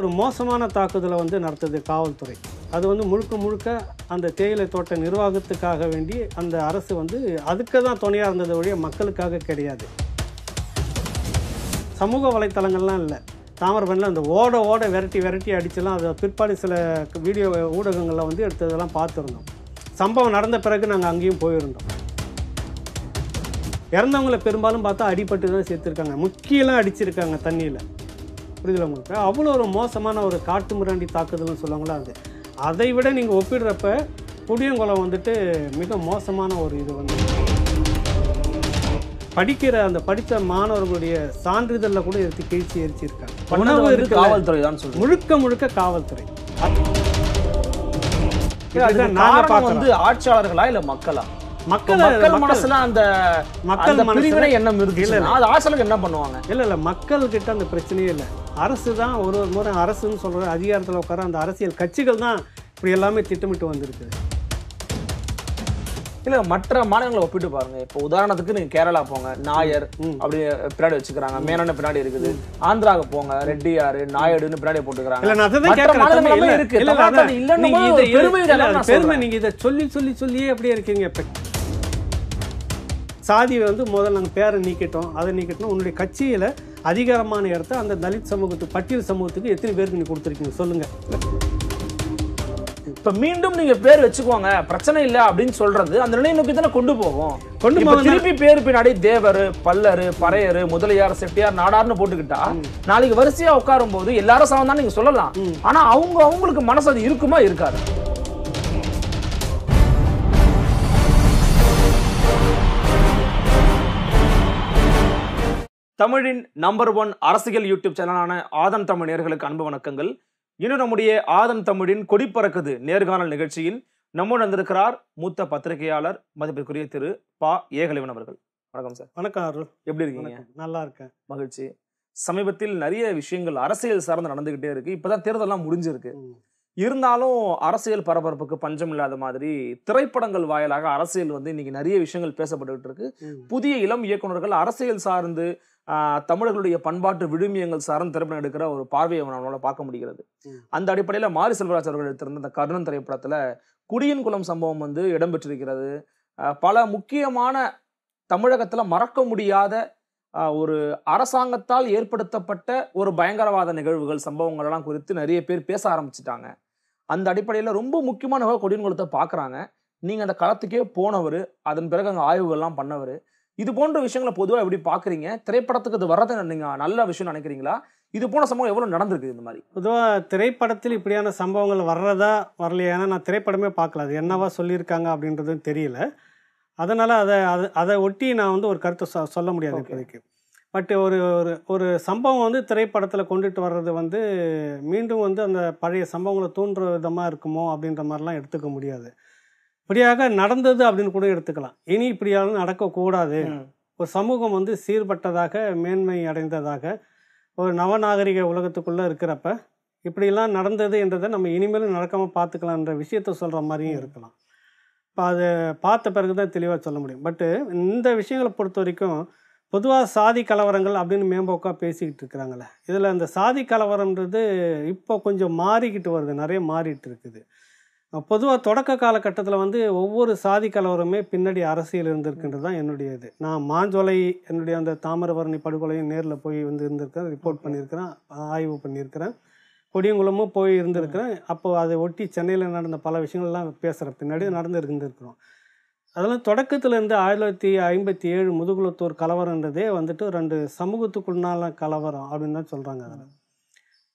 ஒரு மோசமான தாக்குதலை வந்து நடத்துது காவல்துறை. அது வந்து முழுக்க முழுக்க அந்த தேயிலை தோட்ட நிர்வாகத்துக்காக வேண்டி அந்த அரசு வந்து அதுக்கு தான் துணையாக இருந்ததை ஒழிய மக்களுக்காக கிடையாது. சமூக வலைத்தளங்கள்லாம் இல்லை. தாமிரபரணியில் அந்த ஓட ஓட விரட்டி விரட்டி அடிச்செல்லாம் அதை பிற்பாடு சில வீடியோ ஊடகங்களில் வந்து எடுத்ததெல்லாம் பார்த்துருந்தோம். சம்பவம் நடந்த பிறகு நாங்கள் அங்கேயும் போயிருந்தோம். இறந்தவங்கள பெரும்பாலும் பார்த்தா அடிபட்டு தான் சேர்த்துருக்காங்க முக்கியெல்லாம் அடிச்சிருக்காங்க தண்ணியில். புரியுதுல உங்களுக்கு? அவ்வளோ ஒரு மோசமான ஒரு காட்டு மிராண்டி தாக்குதல்னு சொல்லுவாங்களா அது. அதை விட நீங்கள் ஒப்பிடுறப்ப புடியங்குளம் வந்துட்டு மிக மோசமான ஒரு இது வந்து. படிக்கிற அந்த படித்த மாணவர்களுடைய சான்றிதழில் கூட எடுத்து கிழிச்சு எரிச்சிருக்காங்க. உணவு இருக்குல்ல, காவல்துறை தான் சொல்றேன் முழுக்க முழுக்க காவல்துறை. வந்து ஆட்சியாளர்களா இல்ல மக்களா? மக்கள் மக்கள் மக்கள் மனசுல அந்த மக்கள் பிரிவினை எண்ணம் இருக்குல்ல அது ஆட்சியாளருக்கு என்ன பண்ணுவாங்க? இல்லை இல்லை. மக்கள்கிட்ட அந்த பிரச்சனையே இல்லை. அரசு தான் ஒரு ஒரு முறை அரசுன்னு சொல்கிற அதிகாரத்தில் உட்கார அந்த அரசியல் கட்சிகள் தான் இப்படி எல்லாமே திட்டமிட்டு வந்திருக்குது இல்ல மற்ற மாநிலங்களை ஒப்பிட்டு பாருங்க. இப்போ உதாரணத்துக்கு நீங்க கேரளா போங்க நாயர். அப்படி பின்னாடி வச்சுக்கிறாங்க. மேனன்னு பின்னாடி இருக்குது. ஆந்திராவுக்கு போங்க ரெட்டியாரு நாயுடுன்னு பின்னாடி போட்டுக்கிறாங்க. பெருமை. நீங்க இதை சொல்லி சொல்லி சொல்லியே அப்படியே இருக்கீங்க. இப்ப சாதியை வந்து முதல்ல நாங்கள் பேரை நீக்கிட்டோம். அதை நீக்கிட்டோம். உன்னுடைய கட்சியில அதிகாரமான இடத்த அந்த தலித் சமூகத்துக்கு பட்டியல் சமூகத்துக்கு எத்தனை பேருக்கு நீ கொடுத்துருக்கீங்க? சொல்லுங்க. இப்ப மீண்டும் நீங்க பேர் வச்சுக்குவாங்க பிரச்சனை இல்ல அப்படின்னு சொல்றது அந்த நிலையை நோக்கி தானே கொண்டு போகும் கொண்டு போகுதுன்னா- திருப்பி பேர் பின்னாடி தேவர் பல்லரு பறையரு முதலியார் செட்டியார் நாடார்னு போட்டுக்கிட்டா நாளைக்கு வரிசையா உட்காரும் போது எல்லாரும் சமம் தான் நீங்க சொல்லலாம். ஆனா அவங்க அவங்களுக்கு மனசு அது இருக்குமா இருக்காது? தமிழின் நம்பர் ஒன் அரசியல் யூடியூப் சேனலான ஆதன் தமிழ் நேர்களுக்கு அன்பு வணக்கங்கள். இன்னும் நம்முடைய ஆதன் தமிழின் கொடி பறக்குது நேர்காணல் நிகழ்ச்சியில் நம்மோடு வந்திருக்கிறார் மூத்த பத்திரிகையாளர் மதிப்பிற்குரிய திரு பா. ஏகலைவன் அவர்கள். வணக்கம் சார். வணக்கம் அருள். எப்படி இருக்கீங்க? நல்லா இருக்கேன். மகிழ்ச்சி. சமீபத்தில் நிறைய விஷயங்கள் அரசியல் சார்ந்து நடந்துகிட்டே இருக்கு. இப்பதான் தேர்தல்லாம் முடிஞ்சிருக்கு. இருந்தாலும் அரசியல் பரபரப்புக்கு பஞ்சம் இல்லாத மாதிரி திரைப்படங்கள் வாயிலாக அரசியல் வந்து இன்னைக்கு நிறைய விஷயங்கள் பேசப்பட்டுக்கிட்டு இருக்கு. புதிய இளம் இயக்குனர்கள் அரசியல் சார்ந்து தமிழர்களுடைய பண்பாட்டு விழுமியங்கள் சார்ந்து திரைப்படம் எடுக்கிற ஒரு பார்வையை நம்மளால பார்க்க முடிகிறது. அந்த அடிப்படையில மாரி செல்வராஜ் அவர்கள் எடுத்திருந்த அந்த கர்ணன் திரைப்படத்துல குடியின் குளம் சம்பவம் வந்து இடம்பெற்றிருக்கிறது பல முக்கியமான தமிழகத்துல மறக்க முடியாத ஒரு அரசாங்கத்தால் ஏற்படுத்தப்பட்ட ஒரு பயங்கரவாத நிகழ்வுகள் சம்பவங்கள் எல்லாம் குறித்து நிறைய பேர் பேச ஆரம்பிச்சிட்டாங்க. அந்த அடிப்படையில் ரொம்ப முக்கியமான கொடியன்குளத்தை பார்க்குறாங்க நீங்கள் அந்த களத்துக்கே போனவர் அதன் பிறகு அங்கே ஆய்வுகள்லாம் பண்ணவர் இது போன்ற விஷயங்களை பொதுவாக எப்படி பார்க்குறீங்க திரைப்படத்துக்கு இது வர்றதை நீங்கள் நல்ல விஷயம் நினைக்கிறீங்களா? இது போன சம்பவம் எவ்வளோ நடந்திருக்கு இந்த மாதிரி? பொதுவாக திரைப்படத்தில் இப்படியான சம்பவங்கள் வர்றதா வரலையா? ஏன்னா நான் திரைப்படமே பார்க்கல அது என்னவா சொல்லியிருக்காங்க அப்படின்றதும் தெரியல. அதனால் அதை அதை அதை ஒட்டி நான் வந்து ஒரு கருத்தை சொ சொல்ல முடியாது. இப்போதைக்கு. பட் ஒரு ஒரு ஒரு சம்பவம் வந்து திரைப்படத்தில் கொண்டுட்டு வர்றது வந்து மீண்டும் வந்து அந்த பழைய சம்பவங்களை தூண்டுற விதமாக இருக்குமோ அப்படின்ற மாதிரிலாம் எடுத்துக்க முடியாது. இப்படியாக நடந்தது அப்படின்னு கூட எடுத்துக்கலாம். இனி இப்படியாலும் நடக்கக்கூடாது. ஒரு சமூகம் வந்து சீர்பட்டதாக மேன்மை அடைந்ததாக ஒரு நவநாகரிக உலகத்துக்குள்ளே இருக்கிறப்ப இப்படிலாம் நடந்தது என்றதை நம்ம இனிமேலும் நடக்காமல் பார்த்துக்கலான்ற விஷயத்த சொல்கிற மாதிரியும் இருக்கலாம். அதை பார்த்த பிறகு தான் தெளிவாக சொல்ல முடியும். பட்டு இந்த விஷயங்களை பொறுத்த வரைக்கும் பொதுவாக சாதி கலவரங்கள் அப்படின்னு மேம்போக்காக பேசிக்கிட்டு இருக்கிறாங்களே இதில் அந்த சாதி கலவரம்ன்றது இப்போ கொஞ்சம் மாறிக்கிட்டு வருது நிறைய மாறிட்டு இருக்குது. பொதுவாக தொடக்க காலகட்டத்தில் வந்து ஒவ்வொரு சாதி கலவரமே பின்னாடி அரசியல் இருந்திருக்குன்றது தான் என்னுடைய இது. நான் மாஞ்சோலை என்னுடைய அந்த தாமிரபரணி படுகொலையும் நேரில் போய் வந்து இருந்திருக்கேன் ரிப்போர்ட் பண்ணியிருக்கிறேன் ஆய்வு பண்ணியிருக்கிறேன். கொடியங்குளமும் போய் இருந்திருக்கிறேன். அப்போ அதை ஒட்டி சென்னையில் நடந்த பல விஷயங்கள்லாம் பேசுகிற பின்னாடி நடந்து இருந்திருக்கிறோம் அதெல்லாம் தொடக்கத்துலேருந்து ஆயிரத்தி தொள்ளாயிரத்தி ஐம்பத்தி ஏழு முதுகுலத்தூர் கலவரன்றதே வந்துட்டு ரெண்டு சமூகத்துக்குள்ளான கலவரம் அப்படின்னு தான் சொல்கிறாங்க அதில்.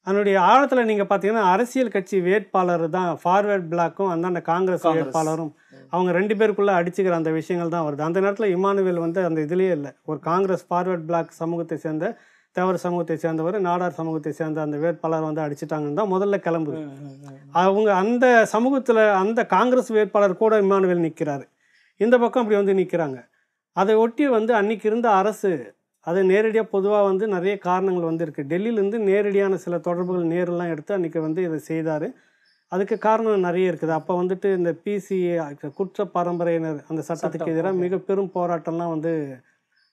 அதனுடைய ஆழத்தில் நீங்கள் பார்த்தீங்கன்னா அரசியல் கட்சி வேட்பாளர் தான் ஃபார்வேர்ட் பிளாக்கும் அந்தாண்ட காங்கிரஸ். வேட்பாளரும் அவங்க ரெண்டு பேருக்குள்ளே அடிச்சுக்கிற அந்த விஷயங்கள் தான் வருது. அந்த நேரத்தில் இமானுவேல் வந்து அந்த இதுலேயே இல்லை. ஒரு காங்கிரஸ் ஃபார்வேர்ட் பிளாக் சமூகத்தை சேர்ந்த தேவர் சமூகத்தை சேர்ந்தவர் நாடார் சமூகத்தை சேர்ந்த அந்த வேட்பாளர் வந்து அடிச்சிட்டாங்கன்னு தான் முதல்ல கிளம்புது. அவங்க அந்த சமூகத்தில் அந்த காங்கிரஸ் வேட்பாளர் கூட இமானுவேல் நிற்கிறாரு இந்த பக்கம் அப்படி வந்து நிற்கிறாங்க அதை ஒட்டி வந்து அன்னைக்கு இருந்த அரசு அது நேரடியாக பொதுவாக வந்து நிறைய காரணங்கள் வந்து இருக்குது டெல்லியிலேருந்து நேரடியான சில தொடர்புகள் நேரெல்லாம் எடுத்து அன்றைக்கி வந்து இதை செய்தார். அதுக்கு காரணம் நிறைய இருக்குது. அப்போ வந்துட்டு இந்த பிசி குற்ற பரம்பரையினர் அந்த சட்டத்துக்கு எதிராக. மிக பெரும் போராட்டம்லாம் வந்து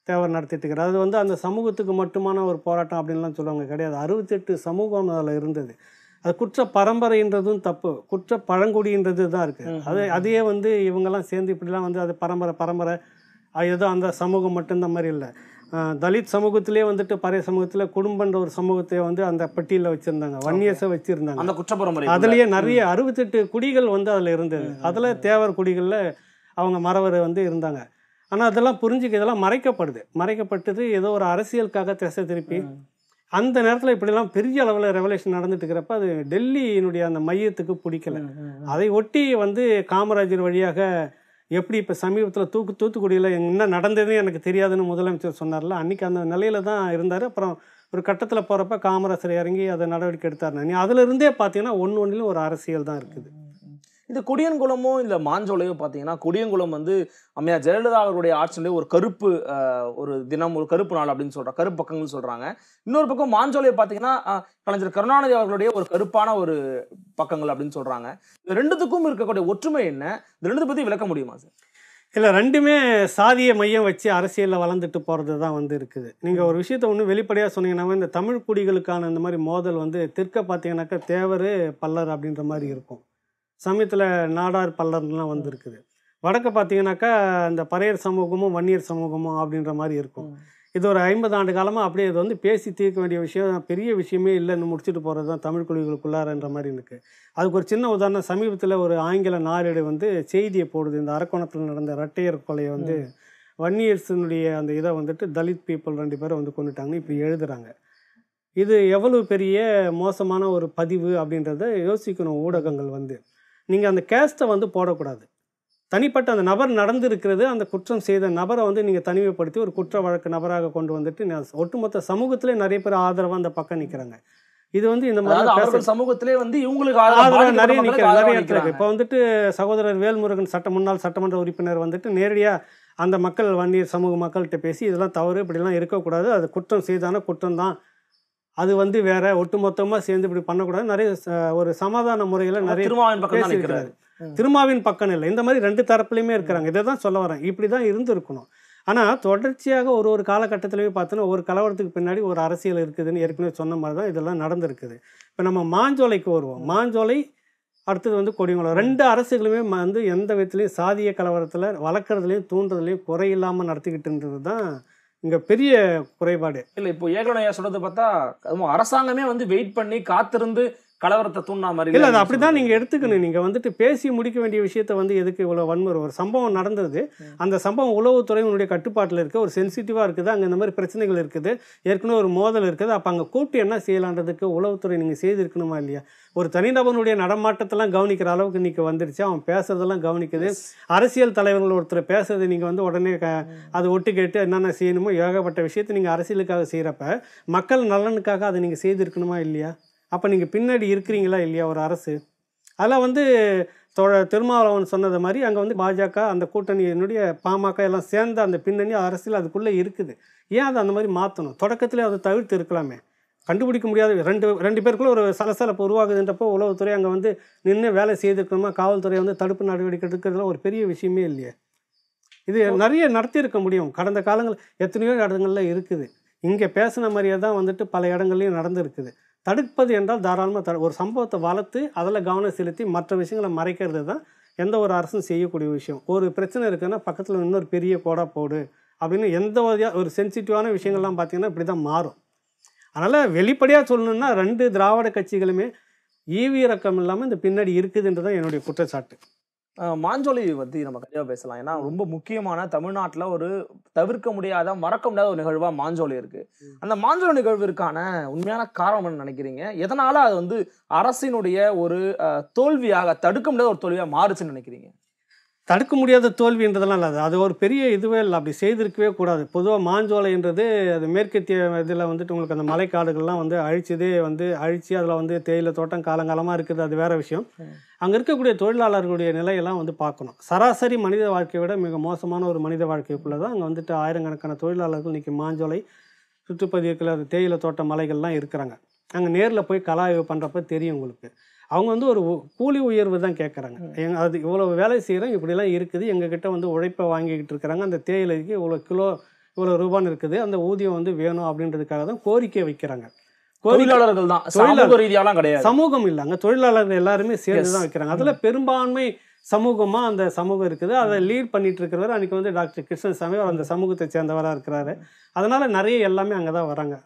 தேவர் நடத்திட்டு இருக்கிறார் அது வந்து அந்த சமூகத்துக்கு மட்டுமான ஒரு போராட்டம் அப்படின்லாம் சொல்லுவாங்க. கிடையாது. அறுபத்தெட்டு சமூகம் அதில் இருந்தது. அது குற்ற பரம்பரைன்றதும் தப்பு. குற்ற பழங்குடின்றது தான் இருக்குது அது. அதையே வந்து இவங்கெல்லாம் சேர்ந்து இப்படிலாம் வந்து அது பரம்பரை பரம்பரை ஏதோ அந்த சமூகம் மட்டும் இந்த மாதிரி இல்லை. தலித் சமூகத்திலே வந்துட்டு பழைய சமூகத்தில் குடும்பன்ற ஒரு சமூகத்தை வந்து அந்த பட்டியலில் வச்சுருந்தாங்க. வன்னியர்ஸை வச்சுருந்தாங்க. அந்த குற்றப்பரம்பரை அதுலயே நிறைய அறுபத்தெட்டு குடிகள் வந்து அதுல இருந்தது. அதுல தேவர் குடிகள்ல அவங்க மறவர் வந்து இருந்தாங்க. ஆனா அதெல்லாம் புரிஞ்சுக்க இதெல்லாம் மறைக்கப்படுது. மறைக்கப்பட்டது ஏதோ ஒரு அரசியலுக்காக திசை திருப்பி. அந்த நேரத்துல இப்படிலாம் பெரிய அளவுல ரெவலேஷன் நடந்துட்டு இருக்கிறப்ப அது டெல்லியினுடைய அந்த மையத்துக்கு பிடிக்கல. அதை ஒட்டி வந்து காமராஜர் வழியாக எப்படி இப்போ சமீபத்தில் தூக்கு தூத்துக்குடியில் என்ன நடந்ததுன்னு எனக்கு தெரியாதுன்னு முதலமைச்சர் சொன்னார்ல அன்னைக்கு அந்த நிலையில தான் இருந்தார். அப்புறம் ஒரு கட்டத்தில் போகிறப்ப காமராஜர் இறங்கி அதை நடவடிக்கை எடுத்தார் நீ அதுல இருந்தே பார்த்தீங்கன்னா ஒன்று ஒன்றிலும் ஒரு அரசியல் தான் இருக்குது. இந்த கொடியன்குளமும் இந்த மாஞ்சோலையும் பார்த்தீங்கன்னா கொடியன்குளம் வந்து அம்மையார் ஜெயலலிதா அவர்களுடைய ஆட்சியிலே ஒரு கருப்பு ஒரு தினம் ஒரு கருப்பு நாள் அப்படின்னு சொல்றாங்க கருப்பு பக்கங்கள் சொல்கிறாங்க இன்னொரு பக்கம் மாஞ்சோலையை பார்த்தீங்கன்னா கலைஞர் கருணாநிதி அவர்களுடைய ஒரு கருப்பான ஒரு பக்கங்கள் அப்படின்னு சொல்கிறாங்க இந்த ரெண்டுத்துக்கும் இருக்கக்கூடிய ஒற்றுமை என்ன? இந்த ரெண்டு பற்றி விளக்க முடியுமா சார்? இல்லை ரெண்டுமே சாதிய மையம் வச்சு அரசியலில் வளர்ந்துட்டு போகிறது தான் வந்து இருக்குது. நீங்கள் ஒரு விஷயத்த ஒன்று வெளிப்படையாக சொன்னீங்கன்னா இந்த தமிழ் குடிகளுக்கான இந்த மாதிரி மோதல் வந்து தெற்க பார்த்தீங்கன்னாக்கா தேவர் பல்லர் அப்படின்ற மாதிரி இருக்கும். சமயத்தில் நாடார் பல்லர்லாம் வந்து இருக்குது வடக்க பார்த்தீங்கன்னாக்கா இந்த பறையர் சமூகமும் வன்னியர் சமூகமும் அப்படின்ற மாதிரி இருக்கும். இது ஒரு ஐம்பது ஆண்டு காலமாக அப்படியே இது வந்து பேசி தீர்க்க வேண்டிய விஷயம். பெரிய விஷயமே இல்லைன்னு முடிச்சுட்டு போகிறது தான் தமிழ் குடிகளுக்குள்ளாரன்ற மாதிரி இருக்கு. அதுக்கு ஒரு சின்ன உதாரணம் சமீபத்தில் ஒரு ஆங்கில நாளேடு வந்து செய்தியை போடுது. இந்த அரக்கோணத்தில் நடந்த இரட்டையர் கொலையை வந்து வன்னியர்ஸினுடைய அந்த இதை வந்துட்டு தலித் பீப்புள் ரெண்டு பேரும் வந்து கொண்டுட்டாங்கன்னு இப்போ எழுதுறாங்க. இது எவ்வளவு பெரிய மோசமான ஒரு பதிவு அப்படின்றத யோசிக்கணும் ஊடகங்கள் வந்து. நீங்கள் அந்த கேஸ்ட்டை வந்து போடக்கூடாது. தனிப்பட்ட அந்த நபர் நடந்திருக்கிறது அந்த குற்றம் செய்த நபரை வந்து நீங்கள் தனிமைப்படுத்தி ஒரு குற்ற வழக்கு நபராக கொண்டு வந்துட்டு ஒட்டுமொத்த சமூகத்திலே நிறைய பேர் ஆதரவாக அந்த பக்கம் நிற்கிறாங்க இது வந்து இந்த மாதிரி சமூகத்திலே வந்து இவங்களுக்கு ஆதரவா ஆதரவா பாதிக்கப்பட்ட நிறைய நிற்கிறாங்க நிறைய இடத்துல இருக்கு நிக்கிறாங்க. இப்போ வந்துட்டு சகோதரர் வேல்முருகன் சட்ட முன்னாள் சட்டமன்ற உறுப்பினர் வந்துட்டு நேரடியாக அந்த மக்கள் வன்னியர் சமூக மக்கள்கிட்ட பேசி இதெல்லாம் தவறு இப்படிலாம் இருக்கக்கூடாது. அது குற்றம் செய்தான குற்றம் தான் அது வந்து வேற ஒட்டுமொத்தமாக சேர்ந்து இப்படி பண்ணக்கூடாது. நிறைய ஒரு சமாதான முறையில் நிறைய பேசியிருக்கிறாரு. திருமாவின் பக்கம் இல்லை. இந்த மாதிரி ரெண்டு தரப்புலையுமே இருக்கிறாங்க. இதை தான் சொல்ல வரேன். இப்படி தான் இருந்திருக்கணும். ஆனால் தொடர்ச்சியாக ஒரு ஒரு காலகட்டத்திலுமே பார்த்தோன்னா ஒரு கலவரத்துக்கு பின்னாடி ஒரு அரசியல் இருக்குதுன்னு ஏற்கனவே சொன்ன மாதிரி தான் இதெல்லாம் நடந்திருக்குது. இப்போ நம்ம மாஞ்சோலைக்கு வருவோம். மாஞ்சோலை அடுத்தது வந்து கொடியங்குளம் ரெண்டு அரசுகளுமே வந்து எந்த விதத்துலையும் சாதிய கலவரத்தில் வளர்க்குறதுலையும் தூண்டுறதுலையும் குறையில்லாமல் நடத்திக்கிட்டுன்றது தான் இங்கே பெரிய குறைபாடு. இல்லை இப்போ ஏகலையா சொல்றது பார்த்தா அரசாங்கமே வந்து வெயிட் பண்ணி காத்திருந்து கலவரத்தை தூண்டின மாதிரி இல்லை அது அப்படி தான் நீங்கள் எடுத்துக்கணும். நீங்கள் வந்துட்டு பேசி முடிக்க வேண்டிய விஷயத்த வந்து எதுக்கு இவ்வளோ வன்முறை ஒரு சம்பவம் நடந்தது. அந்த சம்பவம் உளவுத்துறையினுடைய கட்டுப்பாட்டில் இருக்குது ஒரு சென்சிட்டிவாக இருக்குது. அங்கே இந்த மாதிரி பிரச்சனைகள் இருக்குது. ஏற்கனவே ஒரு மோதல் இருக்குது. அப்போ அங்கே கூப்பிட்டு என்ன செய்யலான்றதுக்கு உளவுத்துறை நீங்கள் செய்திருக்கணுமா இல்லையா? ஒரு தனிநபனுடைய நடமாட்டத்தெல்லாம் கவனிக்கிற அளவுக்கு இன்னைக்கு வந்துருச்சு. அவன் பேசுறதெல்லாம் கவனிக்குது. அரசியல் தலைவர்கள் ஒருத்தர் பேசுறதை நீங்கள் வந்து உடனே க அது ஒட்டு கேட்டு என்னென்ன செய்யணுமோ ஏகப்பட்ட விஷயத்தை நீங்கள் அரசியலுக்காக செய்கிறப்ப மக்கள் நலனுக்காக அதை நீங்கள் செய்திருக்கணுமா இல்லையா? அப்போ நீங்கள் பின்னாடி இருக்கிறீங்களா இல்லையா ஒரு அரசு? அதெல்லாம் வந்து திருமாவளவன் சொன்னது மாதிரி அங்கே வந்து பாஜக அந்த கூட்டணியினுடைய பாமக எல்லாம் சேர்ந்த அந்த பின்னணி அரசியல் அதுக்குள்ளே இருக்குது. ஏன் அதை அந்த மாதிரி மாற்றணும் தொடக்கத்திலே அதை தவிர்த்து இருக்கலாமே. கண்டுபிடிக்க முடியாத. ரெண்டு ரெண்டு பேருக்குள்ளே ஒரு சலசலப்பு உருவாகுதுன்றப்போ உளவுத்துறை அங்கே வந்து நின்று வேலை செய்திருக்கணுமா? காவல்துறை வந்து தடுப்பு நடவடிக்கை எடுக்கிறதுலாம் ஒரு பெரிய விஷயமே இல்லையே. இது நிறைய நடத்தியிருக்க முடியும். கடந்த காலங்கள் எத்தனையோ இடங்கள்ல இருக்குது. இங்கே பேசின மாதிரியே தான் வந்துட்டு பல இடங்கள்லையும் நடந்திருக்குது. தடுப்பது என்றால் தாராளமாக தடு ஒரு சம்பவத்தை வளர்த்து அதில் கவனம் செலுத்தி மற்ற விஷயங்களை மறைக்கிறது தான் எந்த ஒரு அரசும் செய்யக்கூடிய விஷயம். ஒரு பிரச்சனை இருக்குன்னா பக்கத்தில் இன்னொரு பெரிய கோடா போடு அப்படின்னு எந்த வகையாக ஒரு சென்சிட்டிவான விஷயங்கள்லாம் பார்த்தீங்கன்னா இப்படி தான் மாறும். அதனால் வெளிப்படையாக சொல்லணுன்னா ரெண்டு திராவிட கட்சிகளுமே ஈவிரக்கம் இல்லாமல் இந்த பின்னாடி இருக்குதுன்றது தான் என்னுடைய குற்றச்சாட்டு. மாஞ்சோலை பத்தி நம்ம கண்டிப்பா பேசலாம். ஏன்னா ரொம்ப முக்கியமான தமிழ்நாட்டுல ஒரு தவிர்க்க முடியாத மறக்க முடியாத ஒரு நிகழ்வா மாஞ்சோலை இருக்கு. அந்த மாஞ்சோலை நிகழ்விற்கான உண்மையான காரணம் என்ன நினைக்கிறீங்க? எதனால அது வந்து அரசினுடைய ஒரு தோல்வியாக தடுக்க முடியாத ஒரு தோல்வியா மாறுச்சுன்னு நினைக்கிறீங்க? தடுக்க முடியாத தோல்வின்றதெல்லாம் இல்லை. அது. ஒரு பெரிய இதுவே இல்லை. அப்படி செய்திருக்கவே கூடாது. பொதுவாக மாஞ்சோலைன்றது அது மேற்கத்திய இதில் வந்துட்டு உங்களுக்கு அந்த மலைக்காடுகள்லாம் வந்து அழிச்சதே வந்து அழிச்சு அதில் வந்து தேயிலை தோட்டம் காலங்காலமாக இருக்குது. அது வேற விஷயம். அங்கே இருக்கக்கூடிய தொழிலாளர்களுடைய நிலையெல்லாம் வந்து பார்க்கணும். சராசரி மனித வாழ்க்கையை விட மிக மோசமான ஒரு மனித வாழ்க்கைக்குள்ளே தான் அங்கே வந்துட்டு ஆயிரக்கணக்கான தொழிலாளர்கள் இன்றைக்கி மாஞ்சோலை சுற்றுப்பதிவுக்குள்ள அது தேயிலை தோட்ட மலைகள்லாம் இருக்கிறாங்க. அங்கே நேரில் போய் கலாய்வு பண்ணுறப்ப தெரியும் உங்களுக்கு. அவங்க வந்து ஒரு கூலி உயர்வு தான் கேட்குறாங்க எங்க அது இவ்வளோ வேலை செய்கிறோம் இப்படிலாம் இருக்குது. எங்ககிட்ட வந்து உழைப்பை வாங்கிக்கிட்டு இருக்கிறாங்க. அந்த தேயிலைக்கு இவ்வளோ கிலோ இவ்வளோ ரூபான்னு இருக்குது. அந்த ஊதியம் வந்து வேணும் அப்படின்றதுக்காக தான் கோரிக்கை வைக்கிறாங்க. தொழிலாளர்கள் தான். தொழிலாளர். சமூக ரீதியாலாம் கிடையாது. சமூகம் இல்லைங்க. தொழிலாளர்கள் எல்லாருமே சேர்ந்து. தான் வைக்கிறாங்க. அதுல பெரும்பான்மை சமூகமா அந்த சமூகம் இருக்குது. அதை லீட் பண்ணிட்டு இருக்கிறவர் அன்னைக்கு வந்து டாக்டர் கிருஷ்ணசாமி அவர் அந்த சமூகத்தை சேர்ந்தவரா இருக்கிறாரு. அதனால நிறைய எல்லாமே அங்கதான் வராங்க.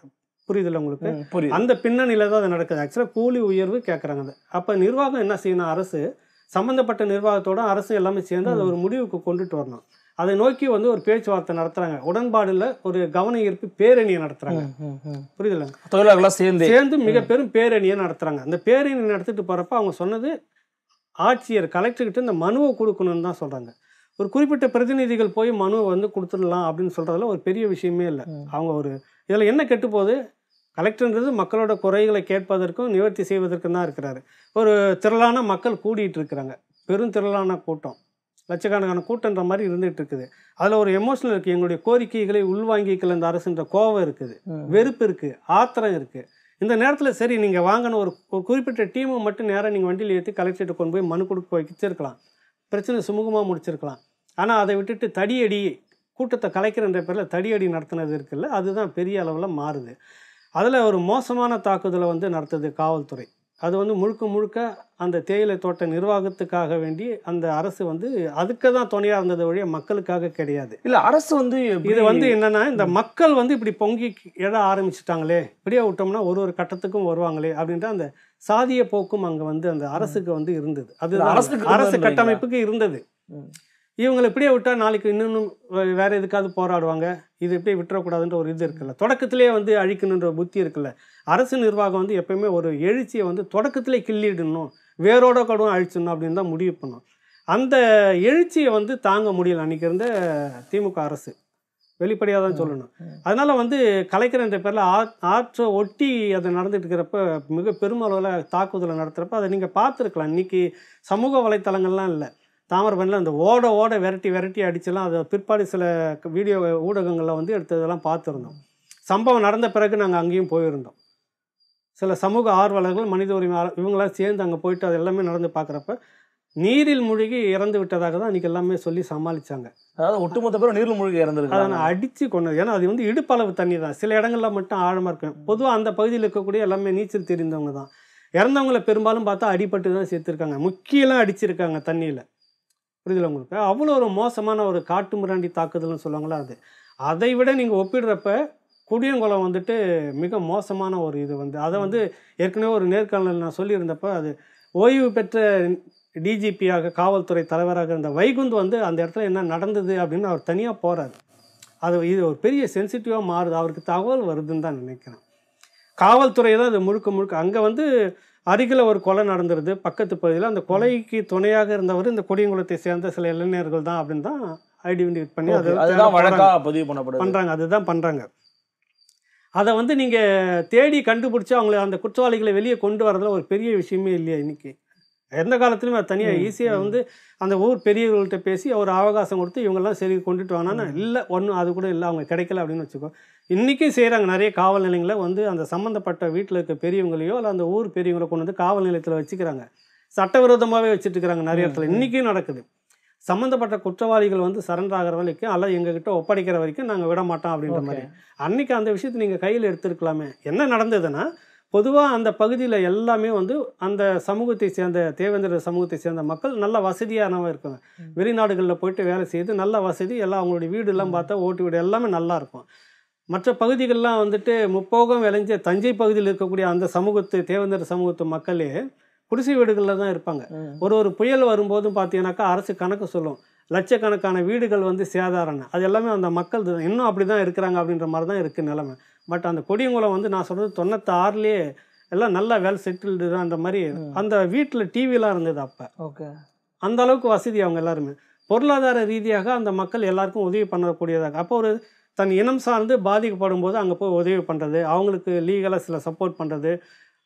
புரியுதுல்ல உங்களுக்கு? புரியுது. அந்த பின்னணியில தான் அது நடக்குது. ஆக்சுவலாக கூலி உயர்வு கேட்குறாங்க அது. அப்போ நிர்வாகம் என்ன செய்யணும் அரசு சம்பந்தப்பட்ட நிர்வாகத்தோட அரசு எல்லாமே சேர்ந்து அதை ஒரு முடிவுக்கு கொண்டுட்டு வரணும். அதை நோக்கி வந்து ஒரு பேச்சுவார்த்தை நடத்துறாங்க. உடன்பாடுல ஒரு கவன ஈர்ப்பு பேரணியை நடத்துறாங்க. புரியுதுல்ல? தொழிலாளர்கள்லாம் சேர்ந்து. சேர்ந்து மிக பெரும் பேரணியை நடத்துறாங்க. அந்த பேரணி நடத்திட்டு போறப்ப அவங்க சொன்னது ஆட்சியர் கலெக்டர்கிட்ட இந்த மனுவை கொடுக்கணும்னு தான் சொல்றாங்க. ஒரு குறிப்பிட்ட பிரதிநிதிகள் போய் மனுவை வந்து கொடுத்துடலாம் அப்படின்னு சொல்றதுல ஒரு பெரிய விஷயமே இல்லை. அவங்க ஒரு இதில் என்ன கெட்டு போகுது? கலெக்டர்ன்றது மக்களோட குறைகளை கேட்பதற்கும் நிவர்த்தி செய்வதற்கும் தான் இருக்கிறாரு. ஒரு திரளான மக்கள் கூடிட்டு இருக்கிறாங்க. பெரும் திரளான கூட்டம். லட்சக்கணக்கான கூட்டன்ற மாதிரி இருந்துட்டு இருக்குது. அதில் ஒரு எமோஷனல் இருக்குது எங்களுடைய கோரிக்கைகளை உள்வாங்கிக்கல இந்த அரசுன்ற கோபம் இருக்குது. வெறுப்பு இருக்கு. ஆத்திரம் இருக்கு. இந்த நேரத்தில் சரி நீங்கள் வாங்கின ஒரு குறிப்பிட்ட டீமை மட்டும் நேராக நீங்கள் வண்டியில் ஏற்றி கலெக்டரேட் கொண்டு போய் மனு கொடுக்க வச்சிருக்கலாம். பிரச்சனை சுமூகமாக முடிச்சிருக்கலாம். ஆனால் அதை விட்டுட்டு தடியடி கூட்டத்தை கலைக்கிறன்ற பேரில் தடியடி நடத்தினது இருக்குல்ல அதுதான் பெரிய அளவில் மாறுது. அதில் ஒரு மோசமான தாக்குதலை வந்து நடத்துது காவல்துறை அது வந்து முழுக்க முழுக்க அந்த தேயிலை தோட்ட நிர்வாகத்துக்காக வேண்டி அந்த அரசு வந்து அதுக்கு தான் துணையாக இருந்தது வழிய மக்களுக்காக கிடையாது இல்ல அரசு வந்து இது வந்து என்னன்னா இந்த மக்கள் வந்து இப்படி பொங்கி எழ ஆரம்பிச்சிட்டாங்களே இப்படியே விட்டோம்னா ஒரு ஒரு கட்டத்துக்கும் வருவாங்களே அப்படின்ற அந்த சாதிய போக்கும் அங்க வந்து அந்த அரசுக்கு வந்து இருந்தது அரசுக்கு அரசு இருந்ததுன்றீங்களா? கட்டமைப்புக்கு இருந்தது. இவங்களை இப்படியே விட்டா நாளைக்கு இன்னும் வேற எதுக்காவது போராடுவாங்க? இது இப்படியே விட்டுறக்கூடாதுன்ற ஒரு இது இருக்குல்ல. தொடக்கத்திலே வந்து அழிக்கணுன்ற புத்தி இருக்குல்ல. அரசு நிர்வாகம் வந்து எப்பயுமே ஒரு எழுச்சியை வந்து தொடக்கத்திலே கிள்ளிடணும். வேரோட கடும் அழிச்சிடணும் அப்படின்னு தான் முடிவு பண்ணும். அந்த எழுச்சியை வந்து தாங்க முடியல அன்னைக்கு இருந்த திமுக அரசு. வெளிப்படையாக தான் சொல்லணும். அதனால வந்து கலைக்கிறன்ற பேரில் ஆற்றை ஒட்டி அது நடந்துட்டு இருக்கிறப்ப மிக பெருமளவில் தாக்குதலை நடத்துகிறப்ப அதை நீங்கள் பார்த்துருக்கலாம். இன்னைக்கு சமூக வலைத்தளங்கள்லாம் இல்லை. தாமிரபரணியில் அந்த ஓட ஓட விரட்டி விரட்டி அடிச்செல்லாம் அது பிற்பாடு சில வீடியோ ஊடகங்களில் வந்து எடுத்ததெல்லாம் பார்த்துருந்தோம். சம்பவம் நடந்த பிறகு நாங்கள் அங்கேயும் போயிருந்தோம். சில சமூக ஆர்வலர்கள் மனித உரிமை இவங்களாம் சேர்ந்து அங்கே போயிட்டு அது எல்லாமே நடந்து பார்க்குறப்ப நீரில் மூழ்கி இறந்து விட்டதாக தான் அன்றைக்கி எல்லாமே சொல்லி சமாளித்தாங்க அதாவது ஒட்டுமொத்த பேரும் நீர்ல மூழ்கி அதை இறந்துருக்காங்க நான் அடித்து கொண்டது. ஏன்னா அது வந்து இடுப்பளவு தண்ணி தான். சில இடங்கள்ல மட்டும் ஆழமாக இருக்கும். பொதுவாக அந்த பகுதியில் இருக்கக்கூடிய எல்லாமே நீச்சல் தெரிந்தவங்க தான். இறந்தவங்கள பெரும்பாலும் பார்த்தா அடிபட்டு தான் சேர்த்துருக்காங்க முக்கியெல்லாம் அடிச்சிருக்காங்க தண்ணியில். புரியுதுல உங்களுக்கு? அவ்வளோ ஒரு மோசமான ஒரு காட்டு மிராண்டி தாக்குதல்னு சொல்லுவாங்களா அது. அதை விட நீங்கள் ஒப்பிடுறப்ப குடியங்குளம் வந்துட்டு மிக மோசமான ஒரு இது வந்து அதை வந்து ஏற்கனவே ஒரு நேர்காணல் நான் சொல்லியிருந்தப்ப அது ஓய்வு பெற்ற டிஜிபியாக காவல்துறை தலைவராக இருந்த வைகுந்த் வந்து அந்த இடத்துல என்ன நடந்தது அப்படின்னு அவர் தனியாக போகிறார் அது இது ஒரு பெரிய சென்சிட்டிவாக மாறுது. அவருக்கு தகவல் வருதுன்னு தான் நினைக்கிறேன். காவல்துறை தான் அது முழுக்க முழுக்க அங்கே வந்து அருகில் ஒரு கொலை நடந்துருது பக்கத்து பகுதியில். அந்த கொலைக்கு துணையாக இருந்தவர் இந்த கொடியங்குளத்தை சேர்ந்த சில இளைஞர்கள் தான் அப்படின்னு தான் ஐடென்டிஃபை பண்ணி அதுதான் வழக்கா பதிவு பண்ணப்படுது. பண்ணுறாங்க அதுதான் பண்ணுறாங்க அதை வந்து நீங்கள் தேடி கண்டுபிடிச்சி அவங்கள அந்த குற்றவாளிகளை வெளியே கொண்டு வரதுல ஒரு பெரிய விஷயமே இல்லையா இன்னைக்கு? எந்த காலத்துலையும் அது தனியாக ஈஸியாக வந்து அந்த ஊர் பெரியவர்கள்ட்ட பேசி ஒரு அவகாசம் கொடுத்து இவங்கெல்லாம் சரி கொண்டுட்டு வாங்கன்னா இல்லை ஒன்றும் அது கூட இல்லை அவங்க கிடைக்கல அப்படின்னு வச்சுக்கோ. இன்றைக்கும் செய்கிறாங்க நிறைய காவல் நிலையங்களை வந்து அந்த சம்மந்தப்பட்ட வீட்டில் இருக்க பெரியவங்களையோ இல்லை அந்த ஊர் பெரியவங்களை கொண்டு வந்து காவல் நிலையத்தில் வச்சுக்கிறாங்க. சட்டவிரோதமாகவே வச்சுட்டு இருக்கிறாங்க நிறைய இடத்துல. இன்றைக்கும் நடக்குது. சம்மந்தப்பட்ட குற்றவாளிகள் வந்து சரண்டர் ஆகிற வரைக்கும் அல்ல எங்ககிட்ட ஒப்படைக்கிற வரைக்கும் நாங்கள் விட மாட்டோம் அப்படின்ற. மாதிரி. அன்னைக்கு அந்த விஷயத்தை நீங்கள் கையில் எடுத்திருக்கலாமே. என்ன நடந்ததுன்னா பொதுவாக அந்த பகுதியில் எல்லாமே வந்து அந்த சமூகத்தை சேர்ந்த தேவேந்திர சமூகத்தை சேர்ந்த மக்கள் நல்ல வசதியானவங்க இருக்காங்க. வெளிநாடுகளில் போயிட்டு வேலை செய்து நல்ல வசதி எல்லாம் அவங்களுடைய வீடுலாம் பார்த்தா ஓட்டு வீடு எல்லாமே நல்லா இருக்கும். மற்ற பகுதிகள்லாம் வந்துட்டு முப்போகம் விளைஞ்ச தஞ்சை பகுதியில் இருக்கக்கூடிய அந்த சமூகத்து தேவேந்திர சமூகத்து மக்களே குடிசை வீடுகளில் தான் இருப்பாங்க. ஒரு ஒரு புயல் வரும்போதும் பார்த்தீங்கன்னாக்கா அரசு கணக்கு சொல்லும். லட்சக்கணக்கான வீடுகள் வந்து சேதாரம்னு. அது எல்லாமே அந்த மக்கள் தான். இன்னும் அப்படி தான் இருக்கிறாங்க அப்படின்ற மாதிரி தான் இருக்குது நிலைமை. பட் அந்த கொடியங்குளம் வந்து நான் சொல்கிறது தொண்ணூத்தாறுலேயே எல்லாம் நல்லா வெல் செட்டில்டு அந்த மாதிரி. அந்த வீட்டில் டிவிலாம் இருந்தது அப்போ. ஓகே. அந்த அளவுக்கு வசதி அவங்க எல்லாருமே. பொருளாதார ரீதியாக அந்த மக்கள் எல்லாருக்கும் உதவி பண்ணக்கூடியதாக. அப்போ ஒரு தன் இனம் சார்ந்து பாதிக்கப்படும் போது அங்கே போய் உதவி பண்ணுறது அவங்களுக்கு லீகலாக சில சப்போர்ட் பண்ணுறது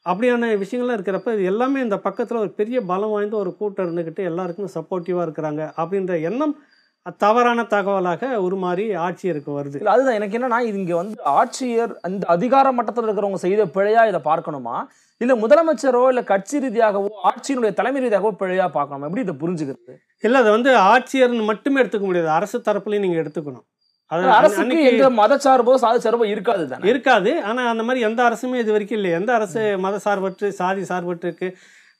அப்படியான விஷயங்கள்லாம் இருக்கிறப்ப இது எல்லாமே இந்த பக்கத்தில் ஒரு பெரிய பலம் வாய்ந்த ஒரு கூட்டம் இருந்துக்கிட்டு எல்லாருக்கும் சப்போர்ட்டிவாக இருக்கிறாங்க அப்படின்ற எண்ணம் தவறான தகவலாக உருமாறி ஆட்சியருக்கு வருது. இல்ல அதுதான். எனக்கு என்னன்னா இது இங்க வந்து ஆட்சியர் அந்த அதிகார மட்டத்தில் இருக்கிறவங்க செய்த பிழையா இதை பார்க்கணுமா? இல்ல முதலமைச்சரோ இல்ல கட்சி ரீதியாகவோ ஆட்சியினுடைய தலைமை ரீதியாகவோ பிழையா பார்க்கணுமா? எப்படி இதை புரிஞ்சுக்கிறது? இல்லை அதை வந்து ஆட்சியர்னு மட்டுமே எடுத்துக்க முடியாது. அரசு தரப்புலையும் நீங்கள் எடுத்துக்கணும். அரசுக்கு எந்த மதச்சார்போ சாதி சார்போ இருக்காது தானே? இருக்காது. ஆனா அந்த மாதிரி எந்த அரசுமே இது வரைக்கும் இல்லை. எந்த அரசு மத சார்பற்று சாதி சார்பற்று இருக்கு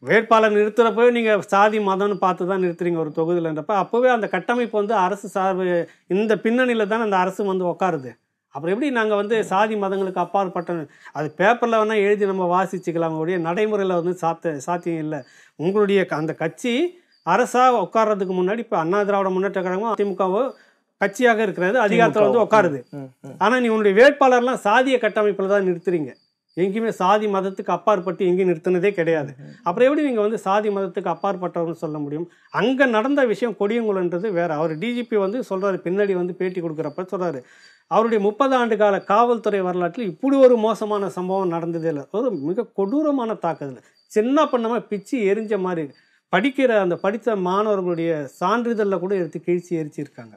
வேட்பாளர் நிறுத்துறப்போ நீங்க சாதி மதம்னு பார்த்து தான் நிறுத்துறீங்க ஒரு தொகுதியிலன்றப்ப அப்பவே அந்த கட்டமைப்பு வந்து அரசு சார்பு இந்த பின்னணியில தான் அந்த அரசு வந்து உட்காருது அப்புறம் எப்படி நாங்க வந்து சாதி மதங்களுக்கு அப்பாற்பட்ட அது பேப்பர்ல வேணா எழுதி நம்ம வாசிச்சுக்கலாம். ஒழிய நடைமுறையில வந்து சாத்த சாத்தியம் இல்லை. உங்களுடைய அந்த கட்சி அரசா உட்கார்றதுக்கு முன்னாடி இப்போ அண்ணா திராவிட முன்னேற்ற கழகமும் அதிமுகவோ கட்சியாக இருக்கிறது அதிகாரத்தில் வந்து உட்காருது ம், ம். ஆனா நீ உன்னுடைய வேட்பாளர்லாம் சாதிய கட்டமைப்பில் தான் நிறுத்துறீங்க. எங்கேயுமே சாதி மதத்துக்கு அப்பாற்பட்டு எங்கேயும் நிறுத்தினதே கிடையாது. அப்புறம் எப்படி நீங்க வந்து சாதி மதத்துக்கு அப்பாற்பட்டவர்னு சொல்ல முடியும்? அங்க நடந்த விஷயம் கொடியங்குளன்றது வேற. அவர் டிஜிபி வந்து சொல்றாரு பின்னாடி வந்து பேட்டி கொடுக்குறப்ப சொல்றாரு. அவருடைய முப்பது ஆண்டு கால காவல்துறை வரலாற்றில் இப்படி ஒரு மோசமான சம்பவம் நடந்ததே இல்லை. ஒரு மிக கொடூரமான தாக்குதல். சின்ன பண்ணமா பிச்சு எரிஞ்ச மாதிரி. படிக்கிற அந்த படித்த மாணவர்களுடைய சான்றிதழில் கூட எடுத்து கிழிச்சு எரிச்சிருக்காங்க.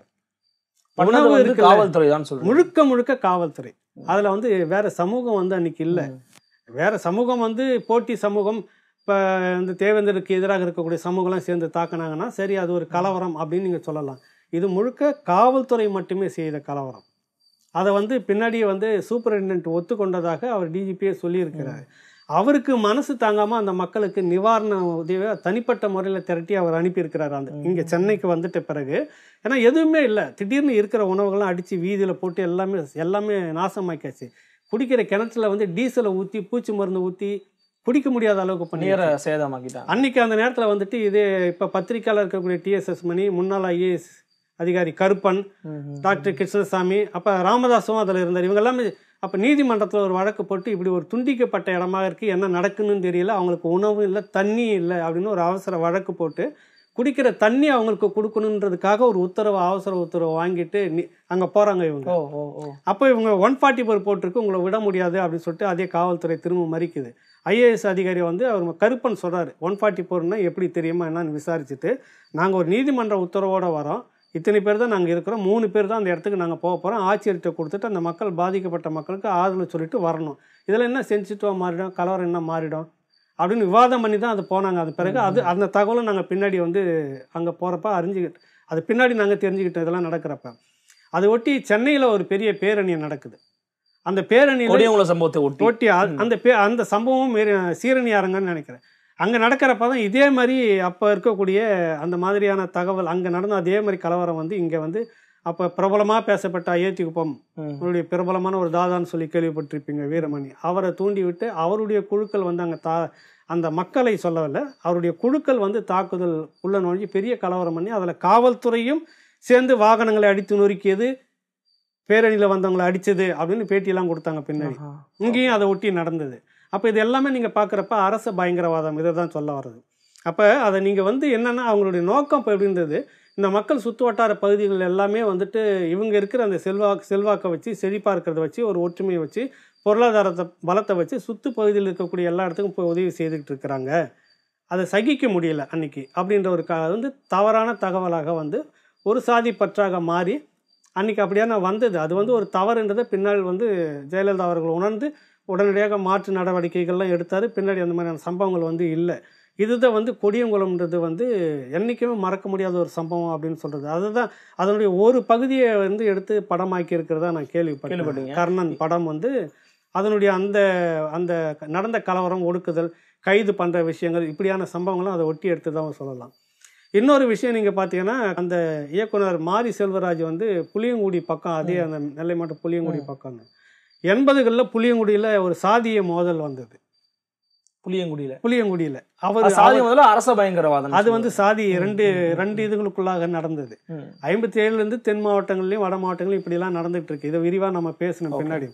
உணவு வந்து காவல்துறை தான் சொல்றேன் முழுக்க முழுக்க காவல்துறை. அதுல வந்து வேற சமூகம் வந்து அன்னைக்கு இல்லை. வேற சமூகம் வந்து போட்டி சமூகம் இப்போ இந்த தேவேந்தருக்கு எதிராக இருக்கக்கூடிய சமூகம்லாம் சேர்ந்து தாக்குனாங்கன்னா சரி அது ஒரு கலவரம் அப்படின்னு நீங்கள் சொல்லலாம். இது முழுக்க காவல்துறை மட்டுமே செய்த கலவரம். அதை வந்து பின்னாடியே வந்து சூப்பரிண்டென்ட் ஒத்துக்கொண்டதாக அவர் டிஜிபியே சொல்லியிருக்கிறார். அவருக்கு மனசு தாங்காம அந்த மக்களுக்கு நிவாரண உதவியை தனிப்பட்ட முறையில் திரட்டி அவர் அனுப்பியிருக்கிறார் அந்த இங்கே சென்னைக்கு வந்துட்ட பிறகு. ஏன்னா எதுவுமே இல்லை. திடீர்னு இருக்கிற உணவுகள்லாம் அடித்து வீதியில் போட்டு எல்லாமே எல்லாமே நாசமாக்கியாச்சு. குடிக்கிற கிணத்துல வந்து டீசலை ஊற்றி பூச்சி மருந்து ஊற்றி குடிக்க முடியாத அளவுக்கு பண்ணி நேர சேதமாக்கிட்டாங்க. அன்னைக்கு அந்த நேரத்தில் வந்துட்டு இதே இப்போ பத்திரிக்கையாளர் இருக்கக்கூடிய டிஎஸ்எஸ் மணி முன்னாள் ஐஏஎஸ் அதிகாரி கருப்பன் டாக்டர் கிருஷ்ணசாமி அப்போ ராமதாஸும் அதில் இருந்தார். இவங்க எல்லாமே அப்போ நீதிமன்றத்தில் ஒரு வழக்கு போட்டு இப்படி ஒரு துண்டிக்கப்பட்ட இடமா இருக்குது என்ன நடக்குன்னு தெரியல அவங்களுக்கு உணவும் இல்லை தண்ணி இல்லை அப்படின்னு ஒரு அவசர வழக்கு போட்டு குடிக்கிற தண்ணி அவங்களுக்கு கொடுக்கணுன்றதுக்காக ஒரு உத்தரவு அவசர உத்தரவு வாங்கிட்டு நீ அங்கே போகிறாங்க இவங்க. ஓ அப்போ இவங்க ஒன் ஃபார்ட்டி ஃபோர் போட்டிருக்கு உங்களை விட முடியாது அப்படின்னு சொல்லிட்டு அதே காவல்துறை திரும்ப மறிக்குது. ஐஏஎஸ் அதிகாரி வந்து அவர் கருப்பன் சொல்றாரு ஒன் ஃபார்ட்டி ஃபோர்னா எப்படி தெரியுமா என்னன்னு விசாரிச்சுட்டு நாங்கள் ஒரு நீதிமன்ற உத்தரவோட வரோம். இத்தனை பேர் தான் நாங்கள் இருக்கிறோம். மூணு பேர் தான் அந்த இடத்துக்கு நாங்கள் போக போகிறோம் ஆட்சியர்கிட்ட கொடுத்துட்டு அந்த மக்கள் பாதிக்கப்பட்ட மக்களுக்கு ஆதரவு சொல்லிட்டு வரணும். இதில் என்ன சென்சிட்டிவாக மாறிடும்? கலவரம் என்ன மாறிடும்? அப்படின்னு விவாதம் பண்ணி தான் அது போனாங்க. அது பிறகு அது அந்த தகவலும் நாங்கள் பின்னாடி வந்து அங்கே போகிறப்ப அறிஞ்சுக்கிட்டு அது பின்னாடி நாங்கள் தெரிஞ்சுக்கிட்டோம் இதெல்லாம் நடக்கிறப்ப அதை ஒட்டி சென்னையில் ஒரு பெரிய பேரணி நடக்குது. அந்த கொடியங்குள சம்பவத்தை ஒட்டி. ஒட்டி அந்த பே அந்த சம்பவம் சீரணி அரங்கன்னு நினைக்கிறேன். அங்கே நடக்கிறப்ப தான் இதே மாதிரி அப்போ இருக்கக்கூடிய அந்த மாதிரியான தகவல் அங்கே நடந்த அதே மாதிரி கலவரம் வந்து இங்கே வந்து அப்போ பிரபலமாக பேசப்பட்ட அயோத்தி குப்பம் ம். அவருடைய பிரபலமான ஒரு தாதான்னு சொல்லி கேள்விப்பட்டிருப்பீங்க வீரமணி அவரை தூண்டி விட்டு அவருடைய குழுக்கள் வந்து அங்கே தா அந்த மக்களை சொல்லவில்லை அவருடைய குழுக்கள் வந்து தாக்குதல் உள்ள நுழைஞ்சு பெரிய கலவரம் பண்ணி அதில் காவல்துறையும் சேர்ந்து வாகனங்களை அடித்து நொறுக்கியது பேரணியில் வந்தவங்களை அடிச்சது அப்படின்னு பேட்டியெல்லாம் கொடுத்தாங்க பின்னாடி. இங்கேயும் அதை ஒட்டி நடந்தது அப்போ இது எல்லாமே நீங்கள் பார்க்குறப்ப அரசு பயங்கரவாதம் இதை தான் சொல்ல வர்றது. அப்போ அதை நீங்கள் வந்து என்னென்னா அவங்களுடைய நோக்கம் இப்போ எப்படி இருந்தது? இந்த மக்கள் சுற்று வட்டார பகுதிகள் எல்லாமே வந்துட்டு இவங்க இருக்கிற அந்த செல்வாக்கு செல்வாக்கை வச்சு செழிப்பாக இருக்கிறத வச்சு ஒரு ஒற்றுமையை வச்சு பொருளாதாரத்தை பலத்தை வச்சு சுற்று பகுதியில் இருக்கக்கூடிய எல்லா இடத்துக்கும் போய் உதவி செய்துக்கிட்டு இருக்கிறாங்க. அதை சகிக்க முடியல அன்னைக்கு அப்படின்ற ஒரு க வந்து தவறான தகவலாக வந்து ஒரு சாதி பற்றாக மாறி அன்னைக்கு அப்படியான வந்தது. அது வந்து ஒரு தவறுன்றதை பின்னால் வந்து ஜெயலலிதா அவர்கள் உணர்ந்து உடனடியாக மாற்று நடவடிக்கைகள்லாம் எடுத்தார். பின்னாடி அந்த மாதிரியான சம்பவங்கள் வந்து இல்லை. இதுதான் வந்து கொடியங்குளம்ன்றது வந்து என்றைக்குமே மறக்க முடியாத ஒரு சம்பவம் அப்படின்னு சொல்கிறது அதுதான் அதனுடைய ஒரு பகுதியை வந்து எடுத்து படமாக்கி இருக்கிறதா நான் கேள்விப்பட்டேன். கர்ணன் படம் வந்து அதனுடைய அந்த அந்த நடந்த கலவரம் ஒடுக்குதல் கைது பண்ணுற விஷயங்கள் இப்படியான சம்பவங்களும் அதை ஒட்டி எடுத்து தான் சொல்லலாம். இன்னொரு விஷயம் நீங்கள் பார்த்தீங்கன்னா அந்த இயக்குனர் மாரி செல்வராஜ் வந்து புளியங்குடி பக்கம் அதே அந்த நெல்லை மாவட்டம் புளியங்குடி பக்கம்னு எண்பதுகளில் புளியங்குடியில் ஒரு சாதிய மோதல் வந்தது. புளியங்குடியில. புளியங்குடியில். அவர் சாதி முதல்ல அரச பயங்கரவாதம் அது வந்து சாதி ரெண்டு ரெண்டு இதுகளுக்குள்ளாக நடந்தது. ஐம்பத்தி ஏழுலேருந்து தென் மாவட்டங்கள்லையும் வட மாவட்டங்களையும் இப்படிலாம் நடந்துகிட்டு இருக்கு இதை விரிவாக நம்ம பேசணும் பின்னாடி.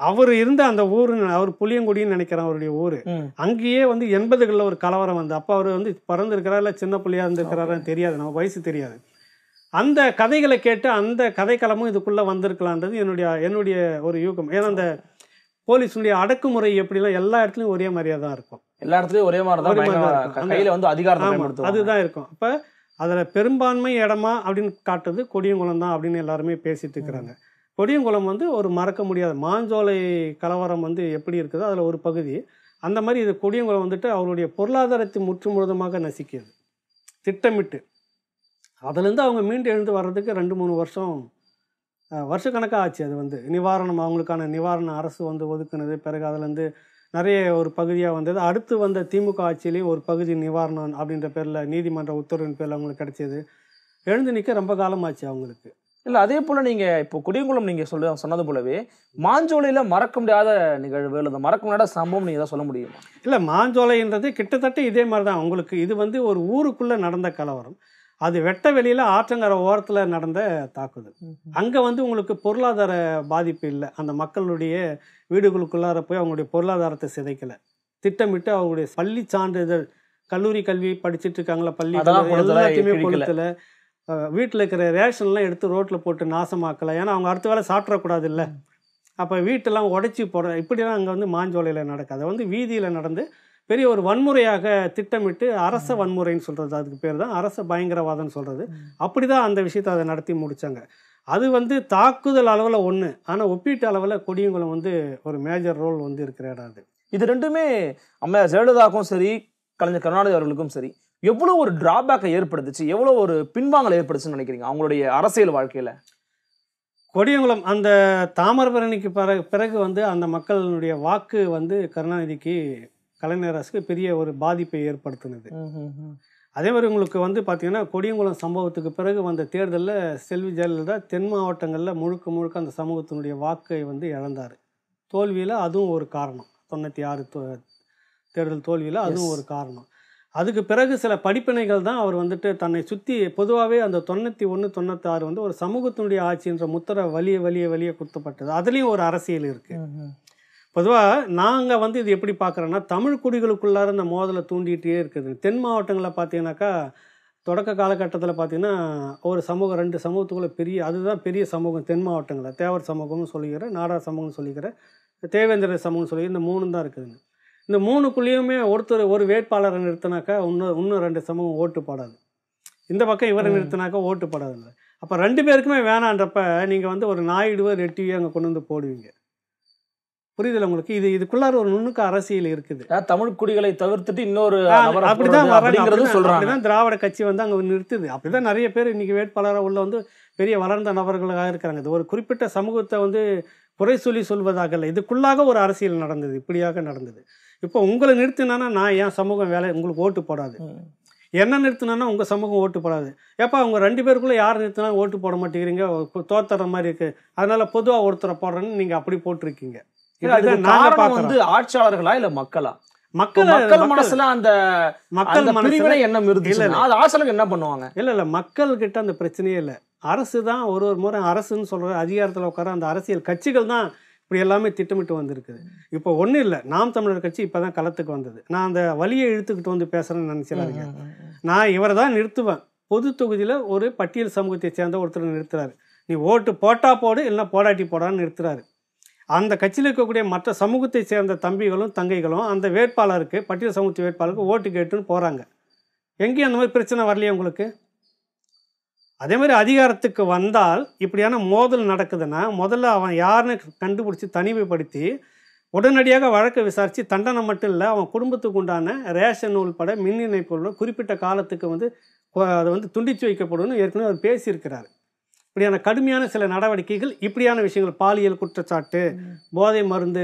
அவர் இருந்த அந்த ஊர் அவர் புளியங்குடின்னு நினைக்கிறேன் அவருடைய ஊர். அங்கேயே வந்து எண்பதுகளில் ஒரு கலவரம் வந்து அப்போ அவர் வந்து பிறந்திருக்கிறாரா இல்லை சின்ன பிள்ளையா இருந்திருக்கிறாரான்னு தெரியாது. நம்ம வயசு தெரியாது. அந்த கதைகளை கேட்டு அந்த கதைக்களமும் இதுக்குள்ளே வந்திருக்கலான்றது என்னுடைய என்னுடைய ஒரு யூகம். ஏன்னா அந்த போலீஸுடைய அடக்குமுறை எப்படிலாம் எல்லா இடத்துலையும் ஒரே மாதிரியாக தான் இருக்கும். எல்லா இடத்துலயும் ஒரே மாதிரி தான். கையில வந்து பயன்படுத்துவாங்க. அதுதான் இருக்கும். அப்போ அதில் பெரும்பான்மை இடமா அப்படின்னு காட்டுறது கொடியங்குளம் தான் அப்படின்னு எல்லாருமே பேசிட்டு இருக்கிறாங்க. கொடியங்குளம் வந்து ஒரு மறக்க முடியாத மாஞ்சோலை கலவரம் வந்து எப்படி இருக்குதோ அதில் ஒரு பகுதி. அந்த மாதிரி இது கொடியங்குளம் வந்துட்டு அவருடைய பொருளாதாரத்தை முற்று முழுதுமாக நசிக்கியது. திட்டமிட்டு. அதுலேருந்து அவங்க மீண்டு எழுந்து வர்றதுக்கு ரெண்டு மூணு வருஷம் அஹ், வருஷக்கணக்கா ஆச்சு அது வந்து. நிவாரணம் அவங்களுக்கான நிவாரணம் அரசு வந்து ஒதுக்குனது பிறகு அதுலேருந்து நிறைய ஒரு பகுதியாக வந்தது. அடுத்து வந்த திமுக ஆட்சியிலையும் ஒரு பகுதி நிவாரணம் அப்படின்ற பேரில் நீதிமன்ற உத்தரவின் பேரில் அவங்களுக்கு கிடைச்சது. எழுந்து நிற்க ரொம்ப காலமாச்சு அவங்களுக்கு. இல்ல அதே போல நீங்க இப்போ குடியங்குளம் நீங்க சொல்ல சொன்னது போலவே மாஞ்சோலையில மறக்க முடியாத நிகழ்வு அல்லது மறக்க முடியாத சம்பவம் நீங்க ஏதாவது சொல்ல முடியுமா? இல்லை மாஞ்சோலைன்றது கிட்டத்தட்ட இதே மாதிரி தான். உங்களுக்கு இது வந்து ஒரு ஊருக்குள்ளே நடந்த கலவரம். அது வெட்ட வெளியில் ஆற்றங்கரை ஓரத்தில் நடந்த தாக்குதல். அங்கே வந்து உங்களுக்கு பொருளாதார பாதிப்பு இல்லை. அந்த மக்களுடைய வீடுகளுக்குள்ளார போய் அவங்களுடைய பொருளாதாரத்தை சிதைக்கலை. திட்டமிட்டு அவங்களுடைய பள்ளி சான்றிதழ் கல்லூரி கல்வி படிச்சுட்டு இருக்காங்களா பள்ளி எல்லாத்தையுமே. கொளுத்தல. வீட்டில் இருக்கிற ரேஷன்லாம் எடுத்து ரோட்டில் போட்டு நாசமாக்கலை. ஏன்னா அவங்க அடுத்த வேலை சாப்பிடக்கூடாது இல்லை அப்போ வீட்டெல்லாம் உடைச்சி போட இப்படிலாம் அங்கே வந்து மாஞ்சோலையில் நடக்காது. அது வந்து வீதியில் நடந்து பெரிய ஒரு வன்முறையாக திட்டமிட்டு அரச வன்முறைன்னு சொல்கிறது அதுக்கு பேர் தான். அரச பயங்கரவாதம்னு சொல்கிறது அப்படி தான் அந்த விஷயத்தை அதை நடத்தி முடித்தாங்க அது வந்து தாக்குதல் அளவில் ஒன்று ஆனால் ஒப்பீட்டு அளவில் கொடியங்குளம் வந்து ஒரு மேஜர் ரோல் வந்து இருக்கிற இடம் அது. இது ரெண்டுமே அம்மையார் ஜெயலலிதாவுக்கும் சரி கலைஞர் கருணாநிதி அவர்களுக்கும் சரி எவ்வளவு ஒரு டிராபேக்கை ஏற்படுத்துச்சு? எவ்வளவு ஒரு பின்வாங்கலை ஏற்படுச்சுன்னு நினைக்கிறீங்க அவங்களுடைய அரசியல் வாழ்க்கையில? கொடியங்குளம் அந்த தாமிரபரணிக்கு பிறகு பிறகு வந்து அந்த மக்களுடைய வாக்கு வந்து கருணாநிதிக்கு கலைஞர் அரசுக்கு பெரிய ஒரு பாதிப்பை ஏற்படுத்தினது. அதே மாதிரி உங்களுக்கு வந்து பார்த்தீங்கன்னா கொடியங்குளம் சம்பவத்துக்கு பிறகு வந்த தேர்தலில் செல்வி ஜெயலலிதா தென் மாவட்டங்களில் முழுக்க முழுக்க அந்த சமூகத்தினுடைய வாக்கை வந்து இழந்தார். தோல்வியில் அதுவும் ஒரு காரணம். தொண்ணூற்றி ஆறு தேர்தல் தோல்வியில் அதுவும். ஒரு காரணம். அதுக்கு பிறகு சில படிப்பினைகள் தான் அவர் வந்துட்டு தன்னை சுற்றி பொதுவாகவே அந்த தொண்ணூற்றி ஒன்று தொண்ணூத்தாறு வந்து ஒரு சமூகத்தினுடைய ஆட்சின்ற முத்திரை வலிய வலிய வலிய குத்தப்பட்டது அதுலேயும் ஒரு அரசியல் இருக்குது பொதுவாக நாங்கள் வந்து இது எப்படி பார்க்குறோன்னா தமிழ் குடிகளுக்குள்ளார இந்த மோதலை தூண்டிகிட்டே இருக்குது. தென் மாவட்டங்களில் பார்த்தீங்கன்னாக்கா தொடக்க காலகட்டத்தில் பார்த்தீங்கன்னா ஒரு சமூகம் ரெண்டு சமூகத்துக்குள்ள பெரிய அதுதான் பெரிய சமூகம் தென் மாவட்டங்களில். தேவர் சமூகம்னு சொல்லிக்கிற நாடார் சமூகம்னு சொல்லிக்கிற தேவேந்திர சமூகம்னு சொல்லி இந்த மூணு தான் இருக்குதுங்க இந்த மூணுக்குள்ளேயுமே ஒருத்தர் ஒரு வேட்பாளரை நிறுத்தினாக்கா இன்னும் இன்னும் ரெண்டு சமூகம் ஓட்டு போடாது. இந்த பக்கம் இவரை. நிறுத்தினாக்கா ஓட்டு போடாதுங்க. அப்போ ரெண்டு பேருக்குமே வேணான்றப்ப நீங்கள் வந்து ஒரு நாயுடுவோ ரெட்டியோ அங்கே கொண்டு வந்து போடுவீங்க. புரியுதுல உங்களுக்கு? இது இதுக்குள்ளார ஒரு நுணுக்க அரசியல் இருக்குது. தமிழ் குடிகளை தவிர்த்துட்டு இன்னொரு அப்படிதான் வர்றாங்க. சொல்றாங்க. திராவிட கட்சி வந்து அங்க நிறுத்துது. அப்படிதான் நிறைய பேர் இன்னைக்கு வேட்பாளராக உள்ள வந்து பெரிய வளர்ந்த நபர்களாக இருக்கிறாங்க. இது ஒரு குறிப்பிட்ட சமூகத்தை வந்து குறை சொல்லி சொல்வதாக இல்லை. இதுக்குள்ளாக ஒரு அரசியல் நடந்தது இப்படியாக நடந்தது. இப்போ உங்களை நிறுத்தினானா நான் என் சமூகம் வேலை உங்களுக்கு ஓட்டு போடாது. என்ன நிறுத்தினா உங்க சமூகம் ஓட்டு போடாது. ஏப்பா அவங்க ரெண்டு பேருக்குள்ள யார் நிறுத்தினா ஓட்டு போட மாட்டேங்கிறீங்க? தோத்துற மாதிரி இருக்கு. அதனால பொதுவா ஒருத்தரை போடுறேன்னு நீங்க அப்படி போட்டிருக்கீங்க. காரணம். வந்து ஆட்சியாளர்களா இல்ல மக்களா? மக்கள் மக்கள் மக்கள் மனசுல அந்த மக்கள் மனசுல பிரிவினை எண்ணம் இருந்துச்சுன்னா இல்ல. அது ஆட்சியாளர்கள் என்ன பண்ணுவாங்க? இல்லை இல்லை. மக்கள்கிட்ட அந்த பிரச்சனையே இல்லை. அரசு தான் ஒரு ஒரு முறை அரசுன்னு சொல்கிற அதிகாரத்தில் உட்கார அந்த அரசியல் கட்சிகள் தான் இப்படி எல்லாமே திட்டமிட்டு வந்திருக்குது இப்போ ஒன்றும் இல்லை. நாம் தமிழர் கட்சி இப்போ தான் களத்துக்கு வந்தது. நான் அந்த வழியை இழுத்துக்கிட்டு வந்து பேசுகிறேன்னு நினச்சிடாதீங்க. நான் இவரை தான் நிறுத்துவேன். பொது தொகுதியில் ஒரு பட்டியல் சமூகத்தை சேர்ந்த ஒருத்தர் நிறுத்துறாரு. நீ ஓட்டு போட்டா போடு இல்லைன்னா போடாட்டி போடான்னு நிறுத்துறாரு. அந்த கட்சியில் இருக்கக்கூடிய மற்ற சமூகத்தை சேர்ந்த தம்பிகளும் தங்கைகளும் அந்த வேட்பாளருக்கு பட்டியல் சமூகத்து வேட்பாளருக்கு ஓட்டு கேட்டுன்னு போகிறாங்க எங்கேயும் அந்த மாதிரி பிரச்சனை வரலையே உங்களுக்கு? அதே மாதிரி அதிகாரத்துக்கு வந்தால் இப்படியான மோதல் நடக்குதுன்னா முதல்ல அவன் யாருன்னு கண்டுபிடிச்சி தனிமைப்படுத்தி உடனடியாக வழக்கை விசாரித்து தண்டனை மட்டும் இல்லை அவன் குடும்பத்துக்கு உண்டான ரேஷன் உள்பட மின் இணைப்பு குறிப்பிட்ட காலத்துக்கு வந்து அதை அது வந்து துண்டிச்சு வைக்கப்படும் ஏற்கனவே அவர் பேசியிருக்கிறார். இப்படியான கடுமையான சில நடவடிக்கைகள் இப்படியான விஷயங்கள் பாலியல் குற்றச்சாட்டு போதை மருந்து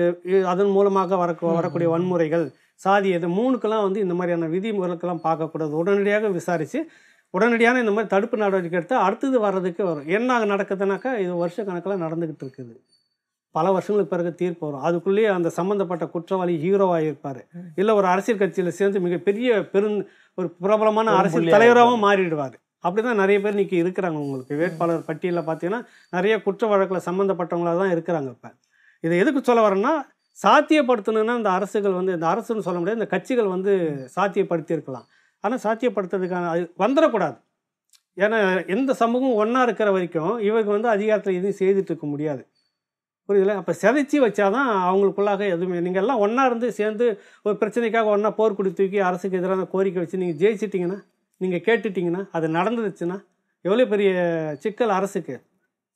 அதன் மூலமாக வர வரக்கூடிய வன்முறைகள் சாதி இது மூணுக்கெல்லாம் வந்து இந்த மாதிரியான விதிமுறைக்கெல்லாம் பார்க்கக்கூடாது. உடனடியாக விசாரித்து உடனடியான இந்த மாதிரி தடுப்பு நடவடிக்கை எடுத்தால் அடுத்தது வர்றதுக்கு வரும். என்ன நடக்குதுனாக்கா இது வருஷ கணக்கில் நடந்துக்கிட்டு இருக்குது. பல வருஷங்களுக்கு பிறகு தீர்ப்பு வரும். அதுக்குள்ளேயே அந்த சம்மந்தப்பட்ட குற்றவாளி ஹீரோவாக இருப்பார் இல்லை ஒரு அரசியல் கட்சியில் சேர்ந்து மிகப்பெரிய பெரும் ஒரு பிரபலமான அரசியல் தலைவராகவும் மாறிடுவார். அப்படி தான் நிறைய பேர் இன்னைக்கு இருக்கிறாங்க உங்களுக்கு. வேட்பாளர் பட்டியலில் பார்த்தீங்கன்னா நிறைய குற்ற வழக்கில் சம்மந்தப்பட்டவங்களாக தான் இருக்கிறாங்க இப்போ. இதை எதுக்கு சொல்ல வரேன்னா சாத்தியப்படுத்தணும்னா இந்த அரசுகள் வந்து இந்த அரசுன்னு சொல்ல முடியாது இந்த கட்சிகள் வந்து சாத்தியப்படுத்தியிருக்கலாம். ஆனால் சாத்தியப்படுத்துறதுக்கான அது வந்துடக்கூடாது. ஏன்னா எந்த சமூகமும் ஒன்றா இருக்கிற வரைக்கும் இவங்க வந்து அதிகாரத்தில் எதுவும் செய்துட்டு இருக்க முடியாது. புரியுதுல? அப்போ சிதைச்சி வச்சாதான் அவங்களுக்குள்ளாக எதுவுமே நீங்கள் எல்லாம் ஒன்றா இருந்து சேர்ந்து ஒரு பிரச்சனைக்காக ஒன்றா போர்க்குடி தூக்கி அரசுக்கு எதிரான கோரிக்கை வச்சு நீங்கள் ஜெயிச்சிட்டிங்கன்னா நீங்கள் கேட்டுட்டிங்கன்னா அது நடந்துருச்சுன்னா எவ்வளோ பெரிய சிக்கல் அரசுக்கு?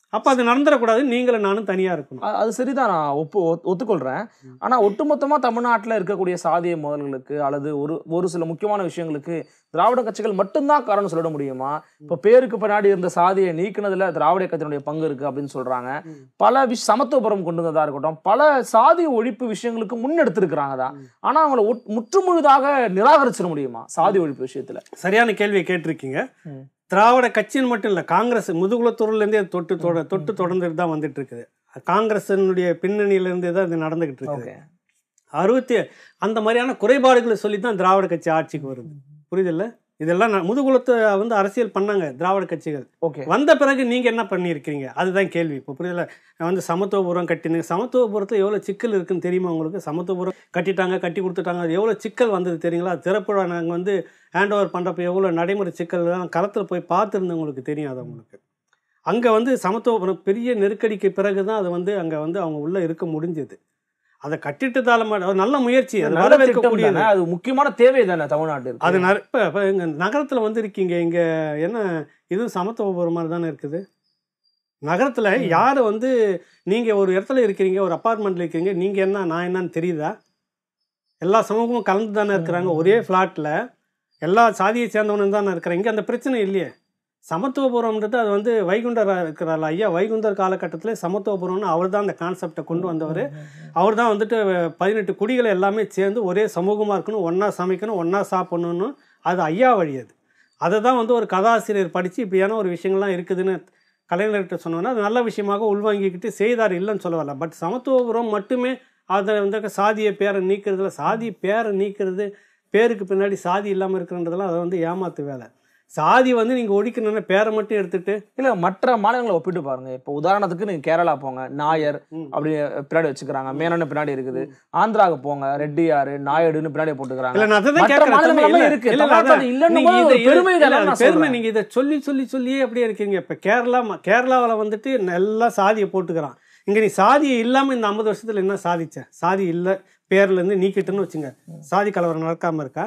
அப்போ அது நடந்துடக்கூடாது நீங்களும் நானும் தனியாக இருக்கணும். அது சரிதான். நான் ஒப்பு ஒத்- ஒத்துக்கொள்றேன். ம். ஆனா ஒட்டுமொத்தமா தமிழ்நாட்டுல இருக்கக்கூடிய சாதிய மோதல்களுக்கு அல்லது ஒரு ஒரு சில முக்கியமான விஷயங்களுக்கு திராவிட கட்சிகள் மட்டும்தான் காரணம் சொல்லிட முடியுமா? இப்ப பேருக்கு பின்னாடி இருந்த சாதியை நீக்கினதுல திராவிட கட்சியினுடைய பங்கு இருக்கு அப்படின்னு சொல்றாங்க. ம். பல விஷ் சமத்துவபுரம் கொண்டு வந்ததா இருக்கட்டும் பல சாதி ஒழிப்பு விஷயங்களுக்கு முன்னெடுத்திருக்கிறாங்க தான். ம். ஆனா அவங்கள முற்றுமுழுதாக நிராகரிச்சிட முடியுமா சாதி ஒழிப்பு விஷயத்துல? சரியான கேள்வியை கேட்டிருக்கீங்க. திராவிட கட்சின்னு மட்டும் இல்லை காங்கிரஸ் முதுகுலத்தூர்லேருந்தே தொட்டு தொட தொட்டு தொடர்ந்துட்டு தான் வந்துட்டு இருக்குது காங்கிரஸினுடைய பின்னணியிலேருந்தே தான் இது நடந்துகிட்டு இருக்குது அறுபத்தி அந்த மாதிரியான குறைபாடுகளை சொல்லி தான் திராவிட கட்சி ஆட்சிக்கு வருது. புரியுதில்ல இதெல்லாம் நான் முதுகுலத்தை வந்து அரசியல் பண்ணாங்க திராவிட கட்சிகள். ஓகே. வந்த பிறகு நீங்கள் என்ன பண்ணியிருக்கிறீங்க? அதுதான் கேள்வி. இப்போ புரியல வந்து சமத்துவபுரம் கட்டினேன் சமத்துவபுரத்தில் எவ்வளோ சிக்கல் இருக்குன்னு தெரியுமா உங்களுக்கு? சமத்துவபுரம் கட்டிட்டாங்க கட்டி கொடுத்துட்டாங்க அது எவ்வளோ சிக்கல் வந்தது தெரியுங்களா? திறப்புழா நாங்கள் வந்து ஹேண்ட் ஓவர் பண்ணுறப்ப எவ்வளோ நடைமுறை சிக்கல் தான் களத்தில் போய் பார்த்துருந்தவங்களுக்கு தெரியும் அது அவங்களுக்கு அங்கே வந்து சமத்துவபுரம் பெரிய நெருக்கடிக்கு பிறகு தான் அது வந்து அங்கே வந்து அவங்க உள்ளே இருக்க முடிஞ்சது. அதை கட்டிட்டதால மட்டும் அது நல்ல முயற்சி அது தானே? அது முக்கியமான தேவை தானே தமிழ்நாட்டிற்கு அது இப்போ இங்கே நகரத்தில் வந்து இருக்கீங்க இங்கே என்ன இதுவும் சமத்துவபுரம் மாதிரி தானே இருக்குது? நகரத்தில். யார் வந்து நீங்கள் ஒரு இடத்துல இருக்கிறீங்க ஒரு அப்பார்ட்மெண்ட்டில் இருக்கிறீங்க நீங்கள் என்ன நான் என்னன்னு தெரியுதா? எல்லா சமூகமும் கலந்து தானே இருக்கிறாங்க. ஒரே ஃப்ளாட்டில் எல்லா சாதியை சேர்ந்தவனும் தானே இருக்கிறாங்க இங்கே அந்த பிரச்சனை இல்லையே. சமத்துவபுரம்ன்றது அது வந்து வைகுண்டர் இருக்கிறாள் ஐயா. வைகுண்டர் காலகட்டத்தில் சமத்துவபுரம்னு அவர் தான் அந்த கான்செப்டை கொண்டு வந்தவர். அவர் தான் வந்துட்டு பதினெட்டு குடிகளை எல்லாமே சேர்ந்து ஒரே சமூகமாக இருக்கணும் ஒன்றா சமைக்கணும் ஒன்றா சாப்பிடணும்னு அது ஐயா வழி அது. அதை தான் வந்து ஒரு கதாசிரியர் படித்து இப்படியான ஒரு விஷயங்கள்லாம் இருக்குதுன்னு கலைஞர்கிட்ட சொன்னோன்னா அது நல்ல விஷயமாக உள்வாங்கிக்கிட்டு செய்தார் இல்லைன்னு சொல்ல வரல பட் சமத்துவபுரம் மட்டுமே அதை வந்து சாதிய பேரை நீக்கிறதுல சாதி பேரை நீக்கிறது பேருக்கு பின்னாடி சாதி இல்லாமல் இருக்கிறன்றதெல்லாம் அதை வந்து ஏமாத்து வேலை. சாதி வந்து நீங்கள் ஒழிக்கணும்னா பேரை மட்டும் எடுத்துட்டு இல்ல மற்ற மாநிலங்களை ஒப்பிட்டு பாருங்க. இப்போ உதாரணத்துக்கு நீங்க கேரளா போங்க நாயர். அப்படி பின்னாடி வச்சுக்கிறாங்க மேனன்னு பின்னாடி இருக்குது. ஆந்திராவுக்கு போங்க ரெட்டியாரு நாயுடுன்னு பின்னாடி போட்டுக்கிறாங்க. பெருமை இல்ல, தானே அது நான் பெருமை. சொல்றேன். நீங்க இதை சொல்லி சொல்லி சொல்லியே அப்படியே இருக்கீங்க. இப்ப கேரளா கேரளாவில் வந்துட்டு நல்லா சாதியை போட்டுக்கிறான். இங்க நீ சாதியை இல்லாம இந்த ஐம்பது வருஷத்துல என்ன சாதிச்ச? சாதி இல்ல பேர்ல இருந்து நீக்கிட்டுன்னு வச்சுங்க. சாதி கலவரம் நடக்காம இருக்கா?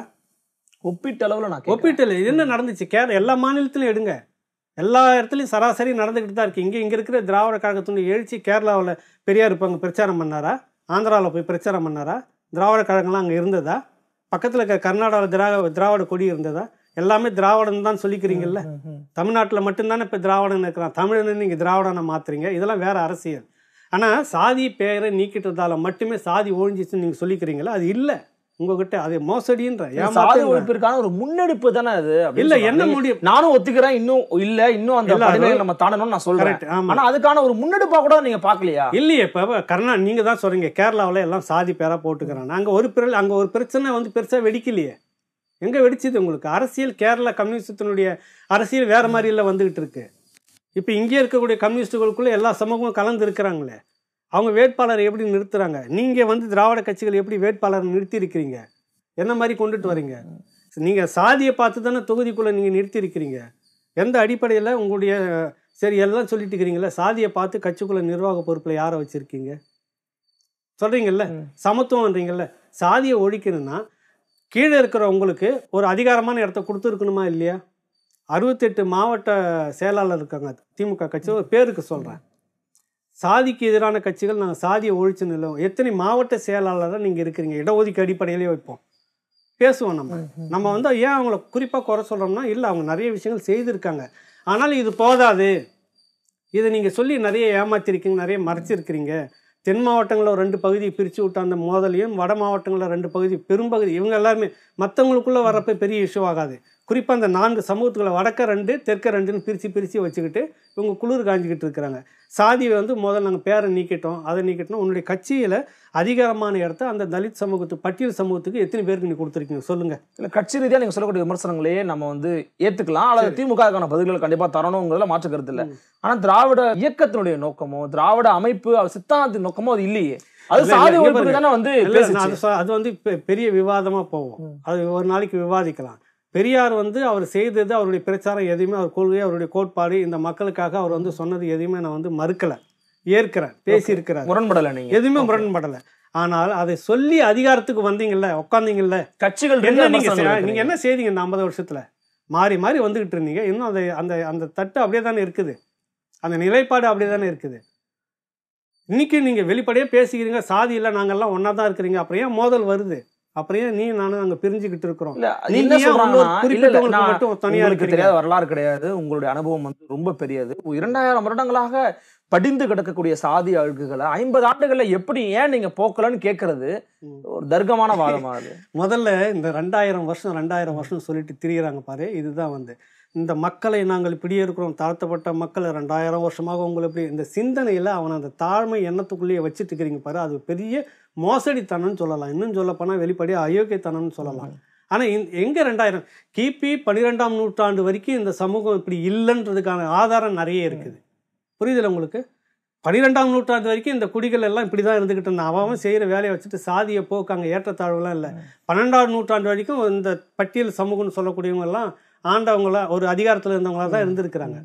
ஒப்பீட்டு அளவுல நான். ஒப்பீட்டுல என்ன நடந்துச்சு? கேரளா எல்லா மாநிலத்திலும் எடுங்க. எல்லா இடத்துலையும் சராசரி நடந்துக்கிட்டு தான் இருக்கு. இங்க இங்க இருக்கிற திராவிட கழகத்தினுடைய எழுச்சி கேரளாவில் பெரியார் இப்போ அங்கே பிரச்சாரம் பண்ணாரா? ஆந்திராவில் போய் பிரச்சாரம் பண்ணாரா? திராவிட கழகம்லாம் அங்கே இருந்ததா? பக்கத்தில் இருக்க கர்நாடகாவில் திராவிட திராவிட கொடி இருந்ததா? எல்லாமே திராவிடம் தான் சொல்லிக்கிறீங்கல்ல. தமிழ்நாட்டில் மட்டும்தானே இப்போ திராவிடன் இருக்கிறான்? தமிழன் நீங்கள் திராவிடனை மாத்துறீங்க? இதெல்லாம் வேற அரசியல். ஆனால் சாதி பெயரை நீக்கிட்டதால மட்டுமே சாதி ஒழிஞ்சிச்சுன்னு நீங்கள் சொல்லிக்கிறீங்களா அது இல்லை. உங்ககிட்ட அது மோசடின்ற சாதி. ஒழிப்பிற்கான ஒரு முன்னெடுப்பு தானே அது இல்ல சொல்றாங்க. என்ன நீங்க- முடியும்? நானும் ஒத்துக்கிறேன் இன்னும் இல்ல இன்னும் அந்த நம்ம தாண்டணும்னு நான் சொல்றேன். ஆனா அதுக்கான ஒரு முன்னெடுப்பா கூட நீங்க பாக்கலையா இல்லையே இப்போ கர்நா நீங்கள் தான் சொல்கிறீங்க கேரளாவில் எல்லாம் சாதி பேராக போட்டுக்கிறாங்க. அங்கே ஒரு பிற அங்கே ஒரு பிரச்சனை வந்து பெருசாக வெடிக்கலையே. எங்கே வெடிச்சது உங்களுக்கு? அரசியல் கேரளா கம்யூனிஸ்டத்தினுடைய அரசியல் வேறு மாதிரியில் வந்துக்கிட்டு இருக்கு. இப்போ இங்கே இருக்கக்கூடிய கம்யூனிஸ்டுகளுக்குள்ளே எல்லா சமூகமும் கலந்து இருக்கிறாங்களே. அவங்க வேட்பாளரை எப்படி நிறுத்துறாங்க? நீங்கள் வந்து திராவிட கட்சிகள் எப்படி வேட்பாளரை நிறுத்தி இருக்கிறீங்க என்ன மாதிரி கொண்டுட்டு வரீங்க? நீங்கள் சாதியை பார்த்து தானே தொகுதிக்குள்ளே நீங்கள் நிறுத்தி இருக்கிறீங்க எந்த அடிப்படையில் உங்களுடைய சரி எல்லாம் சொல்லிட்டு இருக்கிறீங்களே சாதியை பார்த்து கட்சிக்குள்ள நிர்வாக பொறுப்பில் யாரை வச்சுருக்கீங்க? சொல்கிறீங்கல்ல. சமத்துவம்ன்றீங்கல்ல சாதியை ஒழிக்கணும்னா கீழே இருக்கிற உங்களுக்கு ஒரு அதிகாரமான இடத்த கொடுத்துருக்கணுமா இல்லையா? அறுபத்தெட்டு மாவட்ட செயலாளர் இருக்காங்க திமுக கட்சி ஒரு பேருக்கு சொல்கிறேன் சாதிக்கு எதிரான கட்சிகள் நாங்கள் சாதியை ஒழிச்சு நிலவும் எத்தனை மாவட்ட செயலாளராக நீங்கள் இருக்கிறீங்க? இடஒதுக்கீடு அடிப்படையிலே வைப்போம். பேசுவோம் நம்ம. நம்ம வந்து ஏன் அவங்கள குறிப்பாக குறை சொல்கிறோம்னா இல்லை அவங்க நிறைய விஷயங்கள் செய்திருக்காங்க. ஆனாலும் இது போதாது. இதை நீங்கள் சொல்லி நிறைய ஏமாத்திருக்கீங்க நிறைய மறைச்சிருக்கிறீங்க. தென் மாவட்டங்களில் ரெண்டு பகுதியை பிரித்து விட்ட அந்த மோதலையும் வட மாவட்டங்களில் ரெண்டு பகுதி பெரும்பகுதி இவங்க எல்லாருமே மற்றவங்களுக்குள்ளே வரப்போ பெரிய இஷ்யூ ஆகாது. குறிப்பாக அந்த நான்கு சமூகத்துக்குள்ள வடக்க ரெண்டு தெற்க ரெண்டுன்னு பிரித்து பிரித்து வச்சுக்கிட்டு இவங்க குளிர் காஞ்சிக்கிட்டு இருக்கிறாங்க. சாதியை வந்து முதல்ல நாங்கள் பேரை நீக்கிட்டோம். அதை நீக்கிட்டோம் உன்னுடைய கட்சியில் அதிகாரமான இடத்த அந்த தலித் சமூகத்து பட்டியல் சமூகத்துக்கு எத்தனை பேருக்கு நீ கொடுத்துருக்கீங்க? சொல்லுங்கள் இல்ல கட்சி ரீதியா நீங்க சொல்லக்கூடிய விமர்சனங்களையே நம்ம வந்து ஏத்துக்கலாம். அல்லது திமுகவுக்கான பதில்கள் கண்டிப்பா தரணுங்கிறதுல மாற்று கருத்து இல்ல. ம். ஆனா திராவிட இயக்கத்தினுடைய நோக்கமோ திராவிட அமைப்பு சித்தாந்தத்தின் நோக்கமோ அது இல்லையே. அது சாதி. தானே வந்து அது வந்து பெரிய விவாதமாக போகும் ம். அது ஒரு நாளைக்கு விவாதிக்கலாம். பெரியார் வந்து அவர் செய்தது அவருடைய பிரச்சாரம் எதையுமே அவர் கொள்கை அவருடைய கோட்பாடு இந்த மக்களுக்காக அவர் வந்து சொன்னது எதையுமே நான் வந்து மறுக்கலை. ஏற்கிறேன் பேசியிருக்கிறார். முரண்படல நீங்க. எதுவுமே. முரண்படலை. ஆனால் அதை சொல்லி அதிகாரத்துக்கு வந்தீங்கல்ல உட்காந்தீங்கல்ல கட்சிகள் என்ன ரீதியா நீங்க விமர்சனங்கள் செ- வைக்கிறீங்க. நீங்க என்ன செய்தீங்க இந்த ஐம்பது வருஷத்துல? மாறி மாறி வந்துகிட்டு இருந்தீங்க. இன்னும் அந்த அந்த அந்த தட்டு அப்படியே தானே இருக்குது. அந்த நிலைப்பாடு அப்படி தானே இருக்குது. இன்னைக்கு நீங்கள் வெளிப்படையாக பேசிக்கிறீங்க சாதி இல்லை நாங்கெல்லாம் ஒன்றா தான் இருக்கிறீங்க. அப்புறம் ஏன் மோதல் வருது? அப்புறம் ஏன் நீ நானும் நாங்கள் பிரிஞ்சுக்கிட்டு இருக்கிறோம். என்ன சொல்றாங்கன்னா மட்டும் தனியா இருக்கிறீங்க? தெரியாத வரலாறு கிடையாது. உங்களுடைய அனுபவம் வந்து ரொம்ப பெரியது. இரண்டாயிரம் வருடங்களாக படிந்து கிடக்கக்கூடிய சாதி அழுக்குகளை ஐம்பது ஆண்டுகள்ல எப்படி ஏன் நீங்க போக்கலன்னு கேட்கறது. ஒரு தர்க்கமான வாதமா அது முதல்ல இந்த ரெண்டாயிரம் வருஷம் ரெண்டாயிரம் வருஷம் சொல்லிட்டு திரியிறாங்க பாரு இதுதான் வந்து. இந்த மக்களை நாங்கள் இப்படியே இருக்கிறோம் தாழ்த்தப்பட்ட மக்களை ரெண்டாயிரம் வருஷமாக உங்களை இப்படி இந்த சிந்தனையில் அவனை அந்த தாழ்மை எண்ணத்துக்குள்ளேயே வச்சுட்டு இருக்கிறீங்க பாரு. அது பெரிய மோசடித்தனம்னு சொல்லலாம். இன்னும் சொல்லப்போனால் வெளிப்படையாக அயோக்கியத்தனம்னு சொல்லலாம். ஆனால் இந் எங்கே ரெண்டாயிரம்? கிபி பன்னிரெண்டாம் நூற்றாண்டு வரைக்கும் இந்த சமூகம் இப்படி இல்லைன்றதுக்கான ஆதாரம் நிறைய இருக்குது. புரியுதுல உங்களுக்கு? பன்னிரெண்டாம் நூற்றாண்டு வரைக்கும் இந்த குடிகள் எல்லாம் இப்படி தான் இருந்துக்கிட்டு இருந்தான் அவன் செய்கிற வேலையை வச்சுட்டு சாதியை போக்கு அங்கே ஏற்றத்தாழ்வுலாம் இல்லை. பன்னெண்டாம் நூற்றாண்டு வரைக்கும் இந்த பட்டியல் சமூகம்னு சொல்லக்கூடியவங்க எல்லாம் ஆண்டவங்களா ஒரு அதிகாரத்தில் இருந்தவங்களா தான் இருந்திருக்கிறாங்க.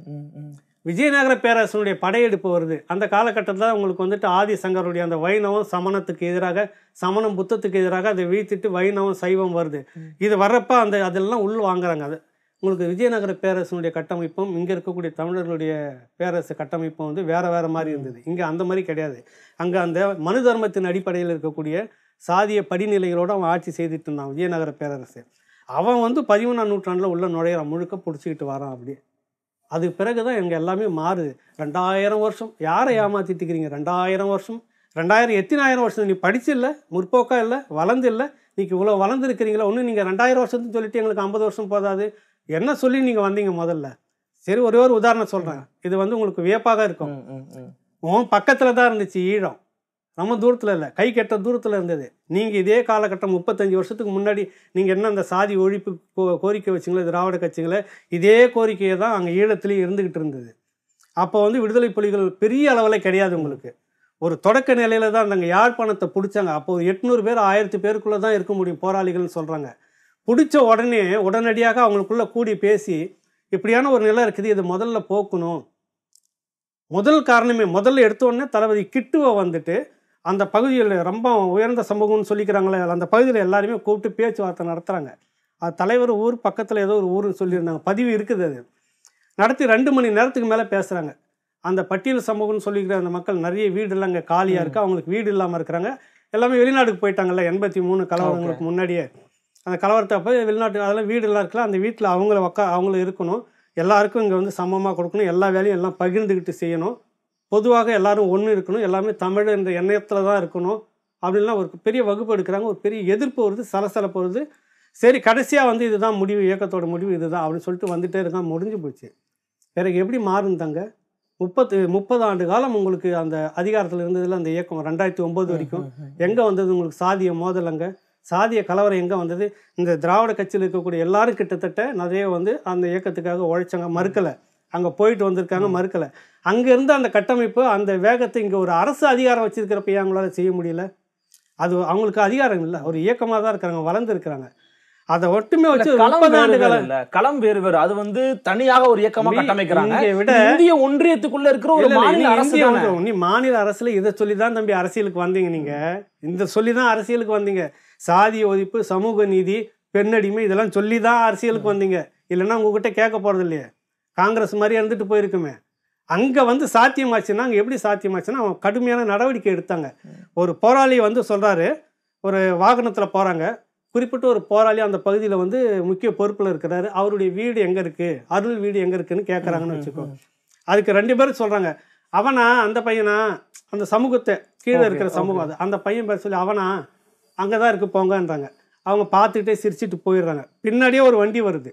விஜயநகர பேரரசனுடைய படையெடுப்பு வருது. அந்த காலகட்டத்தில் உங்களுக்கு வந்துட்டு ஆதி சங்கருடைய அந்த வைணவம் சமணத்துக்கு எதிராக சமணம் புத்தத்துக்கு எதிராக அதை வீழ்த்திட்டு வைணவம் சைவம் வருது. இது வர்றப்ப அந்த அதெல்லாம் உள் வாங்குறாங்க அது. உங்களுக்கு விஜயநகர பேரரசனுடைய கட்டமைப்பும் இங்கே இருக்கக்கூடிய தமிழர்களுடைய பேரரசு கட்டமைப்பும் வந்து வேற வேற மாதிரி இருந்தது. இங்கே அந்த மாதிரி கிடையாது. அங்கே அந்த மனு தர்மத்தின் அடிப்படையில் இருக்கக்கூடிய சாதிய படிநிலைகளோடு அவன் ஆட்சி செய்துட்டு இருந்தான் விஜயநகர பேரரசு. அவன் வந்து பதிமூணாம் நூற்றாண்டில் உள்ள நுழையிறான் முழுக்க பிடிச்சிக்கிட்டு வரான் அப்படியே அது பிறகு தான் எங்கள் எல்லாமே மாறுது. ரெண்டாயிரம் வருஷம். யாரை ஏமாத்திட்டு இருக்கிறீங்க ரெண்டாயிரம் வருஷம். ரெண்டாயிரம் எத்தனாயிரம் வருஷம். நீ படிச்சில்ல முற்போக்கா இல்லை வளர்ந்து இல்லை நீங்க இவ்வளோ வளர்ந்து இருக்கிறீங்களா? ஒன்றும் நீங்கள் ரெண்டாயிரம் வருஷத்துன்னு சொல்லிட்டு எங்களுக்கு ஐம்பது வருஷம் போதாது. என்ன சொல்லி நீங்கள் வந்தீங்க முதல்ல? சரி ஒரே ஒரு உதாரணம் சொல்கிறேன் இது வந்து உங்களுக்கு வியப்பாக இருக்கும். உன் பக்கத்தில் தான் இருந்துச்சு ஈழம். ரொம்ப தூரத்தில் இல்லை. கை கெட்ட தூரத்தில் இருந்தது. நீங்கள் இதே காலகட்டம் முப்பத்தஞ்சு வருஷத்துக்கு முன்னாடி நீங்கள் என்ன அந்த சாதி ஒழிப்பு கோ- கோரிக்கை வச்சிங்களே திராவிட கட்சிகளை இதே கோரிக்கையை தான் அங்கே ஈழத்துலேயும் இருந்துக்கிட்டு இருந்தது. அப்போ வந்து விடுதலை புலிகள் பெரிய அளவில் கிடையாது உங்களுக்கு. ஒரு தொடக்க நிலையில் தான் இருந்தாங்க யாழ்ப்பாணத்தை பிடிச்சாங்க? அப்போ ஒரு எட்நூறு பேர் ஆயிரத்து பேருக்குள்ளே தான் இருக்க முடியும் போராளிகள்னு சொல்கிறாங்க பிடிச்ச உடனே உடனடியாக அவங்களுக்குள்ளே கூடி பேசி இப்படியான ஒரு நிலை இருக்குது இது முதல்ல போக்கணும். முதல் காரணமே முதல்ல எடுத்த உடனே தளபதி கிட்டுவை வந்துட்டு அந்த பகுதியில் ரொம்ப உயர்ந்த சமூகம்னு சொல்லிக்கிறாங்களே அந்த பகுதியில் எல்லாருமே கூப்பிட்டு பேச்சுவார்த்தை நடத்துகிறாங்க அது தலைவர் ஊர் பக்கத்தில் ஏதோ ஒரு ஊருன்னு சொல்லியிருந்தாங்க. பதிவு இருக்குது அது. நடத்தி ரெண்டு மணி நேரத்துக்கு மேலே பேசுகிறாங்க அந்த பட்டியல் சமூகம்னு சொல்லிக்கிற அந்த மக்கள் நிறைய வீடெல்லாம் அங்கே காலியாக இருக்குது அவங்களுக்கு வீடு இல்லாமல் இருக்கிறாங்க. எல்லாமே வெளிநாட்டுக்கு போயிட்டாங்கல்ல எண்பத்தி மூணு கலவரங்களுக்கு முன்னாடியே. அந்த கலவரத்தை அப்போ வெளிநாட்டு அதெல்லாம் வீடெல்லாம் இருக்குல்ல அந்த வீட்டில் அவங்கள உக்கா அவங்கள இருக்கணும். எல்லாருக்கும் இங்கே வந்து சமமாக கொடுக்கணும். எல்லா வேலையும் எல்லாம் பகிர்ந்துக்கிட்டு செய்யணும். பொதுவாக எல்லாரும் ஒன்று இருக்கணும் எல்லாமே தமிழ் என்ற எண்ணத்தில் தான் இருக்கணும் அப்படின்லாம் ஒரு பெரிய வகுப்பு எடுக்கிறாங்க. ஒரு பெரிய எதிர்ப்பு வருது சலசலப்பு வருது. சரி கடைசியாக வந்து இதுதான் முடிவு இயக்கத்தோட முடிவு இதுதான் அப்படின்னு சொல்லிட்டு வந்துட்டே இருக்கான் முடிஞ்சு போச்சு. பிறகு எப்படி மாறுந்தாங்க முப்பத்து முப்பது ஆண்டு காலம் உங்களுக்கு அந்த அதிகாரத்தில் இருந்ததில் அந்த இயக்கம் ரெண்டாயிரத்தி ஒம்பது வரைக்கும். எங்கே வந்தது உங்களுக்கு சாதிய மோதல் அங்கே? சாதிய கலவரம் எங்கே வந்தது? இந்த திராவிட கட்சியில் இருக்கக்கூடிய எல்லாரும் கிட்டத்தட்ட நிறைய வந்து அந்த இயக்கத்துக்காக உழைச்சாங்க மறுக்கலை. அங்கே போயிட்டு வந்திருக்காங்க மறுக்கலை. அங்கே இருந்த அந்த கட்டமைப்பு அந்த வேகத்தை இங்கே ஒரு அரசு அதிகாரம் வச்சிருக்கிறப்ப ஏன் அவங்களால செய்ய முடியல? அது அவங்களுக்கு அதிகாரம் இல்லை. ஒரு இயக்கமாக தான் இருக்கிறாங்க வளர்ந்து இருக்கிறாங்க. அதை ஒட்டுமே வச்சு களம் வேறு வேறு அது வந்து தனியாக ஒரு இயக்கமா நீ கட்டமைக்கிறாங்க. விட இந்திய ஒன்றியத்துக்குள்ள இருக்கிற ஒரு மாநில அரசு. நீ மாநில அரசுல இதை சொல்லி தான் தம்பி அரசியலுக்கு வந்தீங்க நீங்க. இந்த சொல்லி தான் அரசியலுக்கு வந்தீங்க. சாதி ஒழிப்பு சமூக நீதி பெண்ணடிமை இதெல்லாம் சொல்லி தான் அரசியலுக்கு வந்தீங்க. இல்லைன்னா உங்ககிட்ட கேட்க போறது இல்லையே காங்கிரஸ் மாதிரி இருந்துட்டு போயிருக்குமே. அங்க வந்து சாத்தியமாச்சுன்னா அங்க எப்படி சாத்தியமாச்சுன்னா அவன் கடுமையான நடவடிக்கை எடுத்தாங்க. ஒரு போராளி வந்து சொல்றாரு ஒரு வாகனத்துல போறாங்க. குறிப்பிட்ட ஒரு போராளி அந்த பகுதியில் வந்து முக்கிய பொறுப்பில் இருக்கிறாரு. அவருடைய வீடு எங்கே இருக்குது அருள் வீடு எங்கே இருக்குன்னு கேட்குறாங்கன்னு வச்சுக்கோ. அதுக்கு ரெண்டு பேரும் சொல்கிறாங்க அவனா அந்த பையனா? அந்த சமூகத்தை கீழே இருக்கிற சமூகம். அது. அந்த பையன் பேர் சொல்லி அவனா? அங்கே தான் இருக்கு போங்கன்றாங்க. அவங்க பார்த்துக்கிட்டே சிரிச்சிட்டு போயிடுறாங்க. பின்னாடியே ஒரு வண்டி வருது.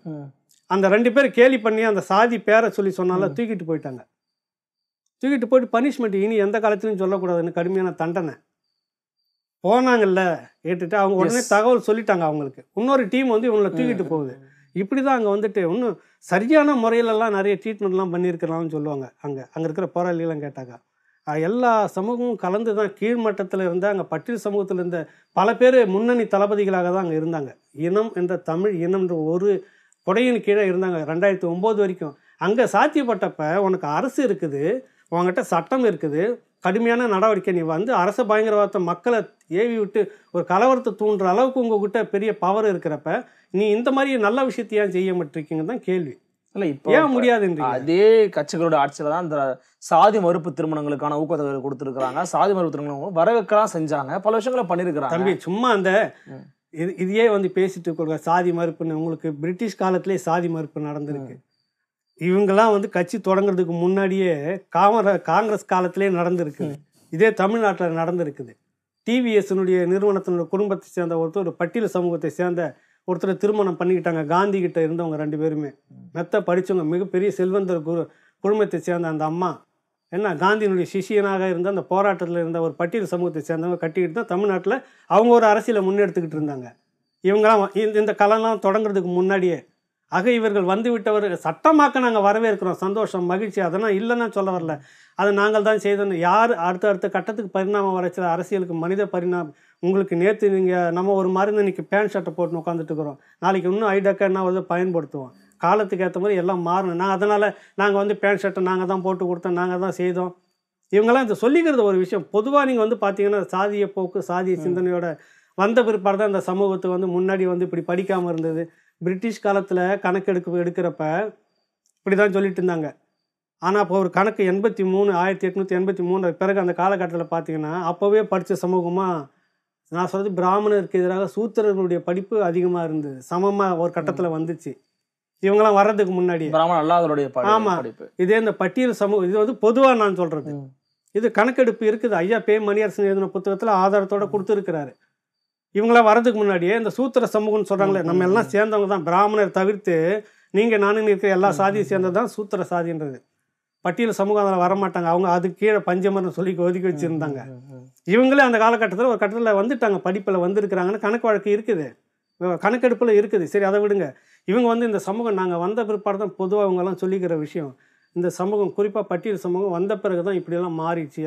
அந்த ரெண்டு பேர் கேலி பண்ணி அந்த சாதி பேரை சொல்லி சொன்னால தூக்கிட்டு போயிட்டாங்க. தூக்கிட்டு போயிட்டு பனிஷ்மெண்ட் இனி எந்த காலத்துலையும் சொல்லக்கூடாதுன்னு கடுமையான தண்டனை. போனாங்கல்ல கேட்டுட்டு அவங்க உடனே. தகவல் சொல்லிட்டாங்க அவங்களுக்கு. இன்னொரு டீம் வந்து இவங்களை தூக்கிட்டு போகுது. இப்படி தான் அங்கே வந்துட்டு இன்னும் சரியான முறையிலலாம் நிறைய ட்ரீட்மெண்ட்லாம் பண்ணியிருக்கலாம்னு சொல்லுவாங்க. அங்கே அங்கே இருக்கிற போராளிகள்லாம் கேட்டாக்கா. எல்லா சமூகமும் கலந்து தான் கீழ்மட்டத்தில் இருந்த அங்கே பட்டியல் சமூகத்தில் இருந்த பல பேர் முன்னணி தளபதிகளாக தான் அங்கே இருந்தாங்க. இனம் என்ற தமிழ் இனம்ன்ற ஒரு கொடையின் கீழே இருந்தாங்க ரெண்டாயிரத்தி ஒம்பது வரைக்கும். அங்கே சாத்தியப்பட்டப்ப உனக்கு அரசு இருக்குது உங்ககிட்ட சட்டம் இருக்குது கடுமையான நடவடிக்கை. நீ வந்து அரச பயங்கரவாதத்தை மக்களை ஏவி விட்டு ஒரு கலவரத்தை தூண்டுற அளவுக்கு உங்ககிட்ட பெரிய பவர் இருக்கிறப்ப நீ இந்த மாதிரி நல்ல விஷயத்தை ஏன் செய்ய மாட்டிருக்கீங்க தான் கேள்வி. இல்ல இப்போ ஏன் முடியாதுன்றீங்க? அதே கட்சிகளோட ஆட்சியில தான் இந்த சாதி மறுப்பு திருமணங்களுக்கான ஊக்கத்தொகை கொடுத்துருக்காங்க சாதி மறுப்பு திருமணங்களும் வரவேற்கலாம் செஞ்சாங்க. பல விஷயங்களை பண்ணிருக்கிறாங்க தம்பி சும்மா அந்த. இது இதையே வந்து பேசிட்டு இருக்கிற சாதி மறுப்புன்னு உங்களுக்கு பிரிட்டிஷ் காலத்திலே சாதி மறுப்பு நடந்திருக்கு. இவங்கெல்லாம் வந்து கட்சி தொடங்குறதுக்கு முன்னாடியே காமர காங்கிரஸ் காலத்திலே நடந்திருக்கு. இதே தமிழ்நாட்டில் நடந்திருக்குது. டிவிஎஸ்னுடைய நிறுவனத்தினுடைய குடும்பத்தை சேர்ந்த ஒருத்தர் ஒரு பட்டியல் சமூகத்தை சேர்ந்த ஒருத்தர் திருமணம் பண்ணிக்கிட்டாங்க. காந்தி கிட்ட இருந்தவங்க ரெண்டு பேருமே. மெத்த படிச்சவங்க மிகப்பெரிய செல்வந்தர் குரு குடும்பத்தை சேர்ந்த அந்த அம்மா. என்ன காந்தியினுடைய சிஷியனாக இருந்த அந்த போராட்டத்தில் இருந்த ஒரு பட்டியல் சமூகத்தை சேர்ந்தவங்க கட்டிக்கிட்டு தான் தமிழ்நாட்டில் அவங்க ஒரு அரசியலை முன்னெடுத்துக்கிட்டு இருந்தாங்க. இவங்களாம் இந்த இந்த கலம்லாம் தொடங்குறதுக்கு முன்னாடியே ஆக இவர்கள் வந்துவிட்டவர் சட்டமாக்க நாங்கள் வரவேற்கிறோம். சந்தோஷம் மகிழ்ச்சி அதெல்லாம் இல்லைன்னா சொல்ல வரல. அதை நாங்கள் தான் செய்தோம் யார் அடுத்த அடுத்த கட்டத்துக்கு பரிணாமம் வரைச்சது? அரசியலுக்கு மனித பரிணாமம் உங்களுக்கு நேற்று நீங்கள் நம்ம ஒரு மருந்து இன்னைக்கு பேண்ட் ஷர்ட்டை போட்டு உட்காந்துட்டு இருக்கிறோம். நாளைக்கு இன்னும் ஐடக்கா என்ன வந்து பயன்படுத்துவோம். காலத்துக்கு ஏற்ற மாதிரி எல்லாம் மாறணும். நான் அதனால் நாங்கள் வந்து பேண்ட் ஷர்ட்டை நாங்கள் தான் போட்டு கொடுத்தோம் நாங்கள் தான் செய்தோம். இவங்கெல்லாம் இந்த சொல்லிக்கிறது ஒரு விஷயம். பொதுவாக நீங்கள் வந்து பார்த்தீங்கன்னா சாதிய போக்கு சாதிய சிந்தனையோட வந்த பிற்பாடு தான் இந்த சமூகத்துக்கு வந்து முன்னாடி வந்து இப்படி படிக்காமல் இருந்தது. பிரிட்டிஷ் காலத்தில் கணக்கெடுக்க எடுக்கிறப்ப இப்படி தான் சொல்லிட்டு இருந்தாங்க. ஆனால் இப்போ ஒரு கணக்கு எண்பத்தி மூணு ஆயிரத்தி எட்நூற்றி எண்பத்தி மூணு பிறகு அந்த காலகட்டத்தில் பார்த்தீங்கன்னா அப்போவே படித்த சமூகமாக நான் சொல்கிறது பிராமணருக்கு எதிராக சூத்திரர்களுடைய படிப்பு அதிகமாக இருந்தது. சமமாக ஒரு கட்டத்தில் வந்துச்சு. இவங்கெல்லாம் வர்றதுக்கு முன்னாடி பிராமணன் அல்லாதவருடைய ஆமா. இதே இந்த பட்டியல் சமூகம் இது வந்து பொதுவாக நான் சொல்கிறது. இது கணக்கெடுப்பு இருக்குது. ஐயா பே மணியரசன் எழுதின புத்தகத்தில் ஆதாரத்தோட கொடுத்துருக்கிறாரு. இவங்களாம் வரதுக்கு முன்னாடியே இந்த சூத்திர சமூகம்னு சொல்கிறாங்களே நம்ம எல்லாம் சேர்ந்தவங்க தான். பிராமணர் தவிர்த்து நீங்கள் நானும் இருக்கிற எல்லா சாதியும் சேர்ந்தது தான் சூத்திர சாதின்றது. பட்டியல் சமூகம் அதில் வரமாட்டாங்க. அவங்க அதுக்கு கீழே பஞ்சமரம் சொல்லி ஒதுக்கி வச்சுருந்தாங்க. இவங்களே அந்த காலகட்டத்தில் ஒரு கட்டத்தில் வந்துட்டாங்க. படிப்பில் வந்திருக்கிறாங்கன்னு கணக்கு வழக்கு இருக்குது. கணக்கெடுப்பில் இருக்குது. சரி அதை விடுங்க. இவங்க வந்து இந்த சமூகம் நாங்கள் வந்த பிற்பாடு தான் பொதுவாக அவங்கெல்லாம் சொல்லிக்கிற விஷயம். இந்த சமூகம் குறிப்பாக பட்டியல் சமூகம் வந்த பிறகு தான் இப்படியெல்லாம் மாறிடுச்சு.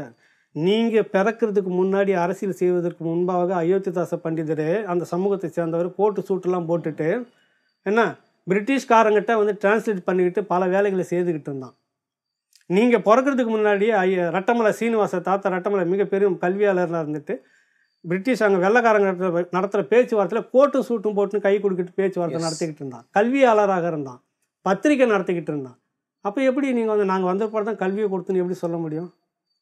நீங்கள் பிறக்கிறதுக்கு முன்னாடி அரசியல் செய்வதற்கு முன்பாக அயோத்திதாச பண்டிதர் அந்த சமூகத்தை சேர்ந்தவர் போட்டு சூட்டெல்லாம் போட்டுட்டு என்ன பிரிட்டிஷ்காரங்கிட்ட வந்து டிரான்ஸ்லேட் பண்ணிக்கிட்டு பல வேலைகளை செய்துக்கிட்டு இருந்தான். நீங்கள் பிறக்கிறதுக்கு முன்னாடியே ஐய ரட்டமலை சீனிவாச தாத்தா ரட்டமலை மிகப்பெரிய கல்வியாளராக இருந்துட்டு பிரிட்டிஷ் அங்கே வெள்ளக்காரங்க நடத்துகிற பேச்சுவார்த்தையில் கோட்டும் சூட்டும் போட்டுன்னு கை கொடுக்கிட்டு பேச்சுவார்த்தை. நடத்திக்கிட்டு இருந்தான் கல்வியாளராக இருந்தான் பத்திரிக்கை நடத்திக்கிட்டு இருந்தான் அப்போ எப்படி நீங்கள் வந்து நாங்கள் வந்த பிறகு தான் கல்வியை கொடுத்துன்னு எப்படி சொல்ல முடியும்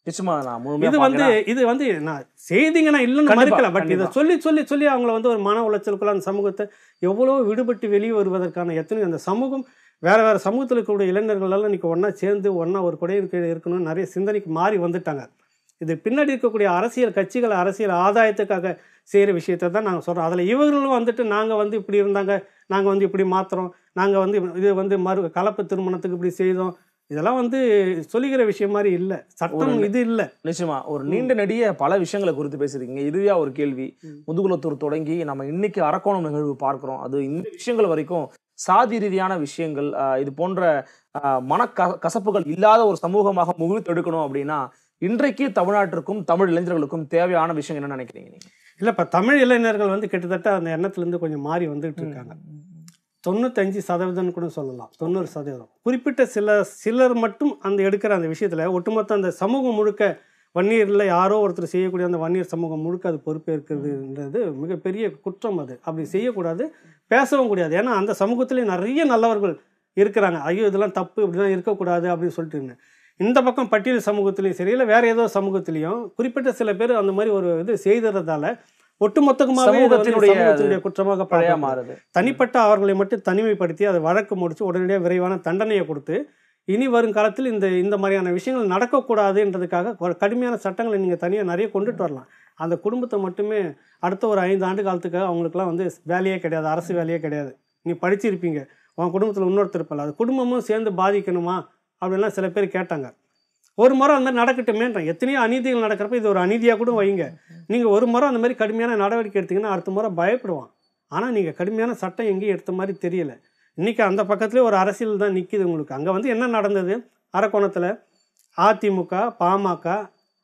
இது வந்து. இது வந்து நான் செய்திங்க நான் இல்லைன்னு மறுக்கல பட் இதை. சொல்லி சொல்லி சொல்லி அவங்கள வந்து ஒரு மன உளைச்சலுக்குள்ள அந்த சமூகத்தை எவ்வளோ விடுபட்டு வெளியே வருவதற்கான எத்தனை அந்த சமூகம் வேற வேற சமூகத்தில் இருக்கக்கூடிய இளைஞர்கள் எல்லாம் இன்னைக்கு ஒன்றா சேர்ந்து ஒன்றா ஒரு குடையின் கீழே இருக்கணும்னு நிறைய சிந்தனைக்கு மாறி வந்துட்டாங்க இது பின்னாடி இருக்கக்கூடிய அரசியல் கட்சிகள் அரசியல் ஆதாயத்துக்காக செய்கிற விஷயத்தை தான் நாங்கள் சொல்கிறோம் அதில் இவர்களும் வந்துட்டு நாங்கள் வந்து இப்படி இருந்தாங்க நாங்கள் வந்து இப்படி மாற்றுறோம் நாங்கள் வந்து இது வந்து மறு கலப்பு திருமணத்துக்கு இப்படி செய்தோம். இதெல்லாம் வந்து சொல்லிக்கிற விஷயம் மாதிரி இல்லை. சட்டம் இது இல்லை. நிச்சயமா ஒரு நீண்ட நெடிய பல விஷயங்களை குறித்து பேசியிருக்கீங்க. இறுதியா ஒரு கேள்வி. முதுகுலத்தூர் தொடங்கி நம்ம இன்னைக்கு அரக்கோணம் நிகழ்வு பார்க்கிறோம். அது இந்த விஷயங்கள் வரைக்கும் சாதி ரீதியான விஷயங்கள் இது போன்ற மன கசப்புகள் இல்லாத ஒரு சமூகமாக முகிழ்த்தெடுக்கணும் அப்படின்னா இன்றைக்கு தமிழ்நாட்டிற்கும் தமிழ் இளைஞர்களுக்கும் தேவையான விஷயம் என்ன நினைக்கிறீங்க நீங்க? இல்லை இப்போ தமிழ் இளைஞர்கள் வந்து கிட்டத்தட்ட அந்த எண்ணத்துலேருந்து கொஞ்சம் மாறி வந்துகிட்டு இருக்காங்க. தொண்ணூத்தஞ்சு சதவீதம்னு கூட சொல்லலாம். தொண்ணூறு சதவீதம். குறிப்பிட்ட சில சிலர் மட்டும் அந்த எடுக்கிற அந்த விஷயத்தில் ஒட்டுமொத்த அந்த சமூகம் முழுக்க வன்னியரில் யாரோ ஒருத்தர் செய்யக்கூடிய அந்த வன்னியர் சமூகம் முழுக்க அது பொறுப்பேற்கிறதுன்றது மிகப்பெரிய குற்றம் அது. அப்படி செய்யக்கூடாது பேசவும் கூடாது. ஏன்னா அந்த சமூகத்திலே நிறைய நல்லவர்கள் இருக்கிறாங்க. ஐயோ இதெல்லாம் தப்பு இப்படிலாம் இருக்கக்கூடாது அப்படின்னு சொல்லிட்டு இந்த பக்கம் பட்டியல் சமூகத்திலையும் சரி இல்லை வேற ஏதோ சமூகத்திலையும் குறிப்பிட்ட சில பேர் அந்த மாதிரி ஒரு இது செய்தறதால ஒட்டுமொத்தமாகவே குற்றமாக பழைய. மாறுது. தனிப்பட்ட அவர்களை மட்டும் தனிமைப்படுத்தி அதை வழக்கு முடிச்சு உடனடியாக விரைவான தண்டனையை கொடுத்து இனி வருங்காலத்தில் இந்த இந்த மாதிரியான விஷயங்கள் நடக்கக்கூடாதுன்றதுக்காக கடுமையான சட்டங்களை நீங்கள் தனியாக நிறைய கொண்டுட்டு வரலாம். அந்த குடும்பத்தை மட்டுமே அடுத்த ஒரு ஐந்து ஆண்டு காலத்துக்காக அவங்களுக்குலாம் வந்து வேலையே கிடையாது அரசு வேலையே கிடையாது. நீ படிச்சிருப்பீங்க உன் குடும்பத்தில் இன்னொருத்தர் இருப்பல அது குடும்பமும் சேர்ந்து பாதிக்கணுமா? அப்படின்லாம் சில பேர் கேட்டாங்க. ஒரு முறை அந்த மாதிரி நடக்கட்டுமேன்றான் எத்தனையோ அநீதிகள் நடக்கிறப்ப இது ஒரு அநீதியாக கூட வைங்க. நீங்கள் ஒரு முறை அந்த மாதிரி கடுமையான நடவடிக்கை எடுத்தீங்கன்னா அடுத்த முறை பயப்படுவான். ஆனால் நீங்கள் கடுமையான சட்டம் எங்கேயும் எடுத்த மாதிரி தெரியல. இன்றைக்கி அந்த பக்கத்துலேயே ஒரு அரசியல் தான் நிற்கிது உங்களுக்கு. அங்கே வந்து என்ன நடந்தது? அரக்கோணத்தில் அதிமுக பாமக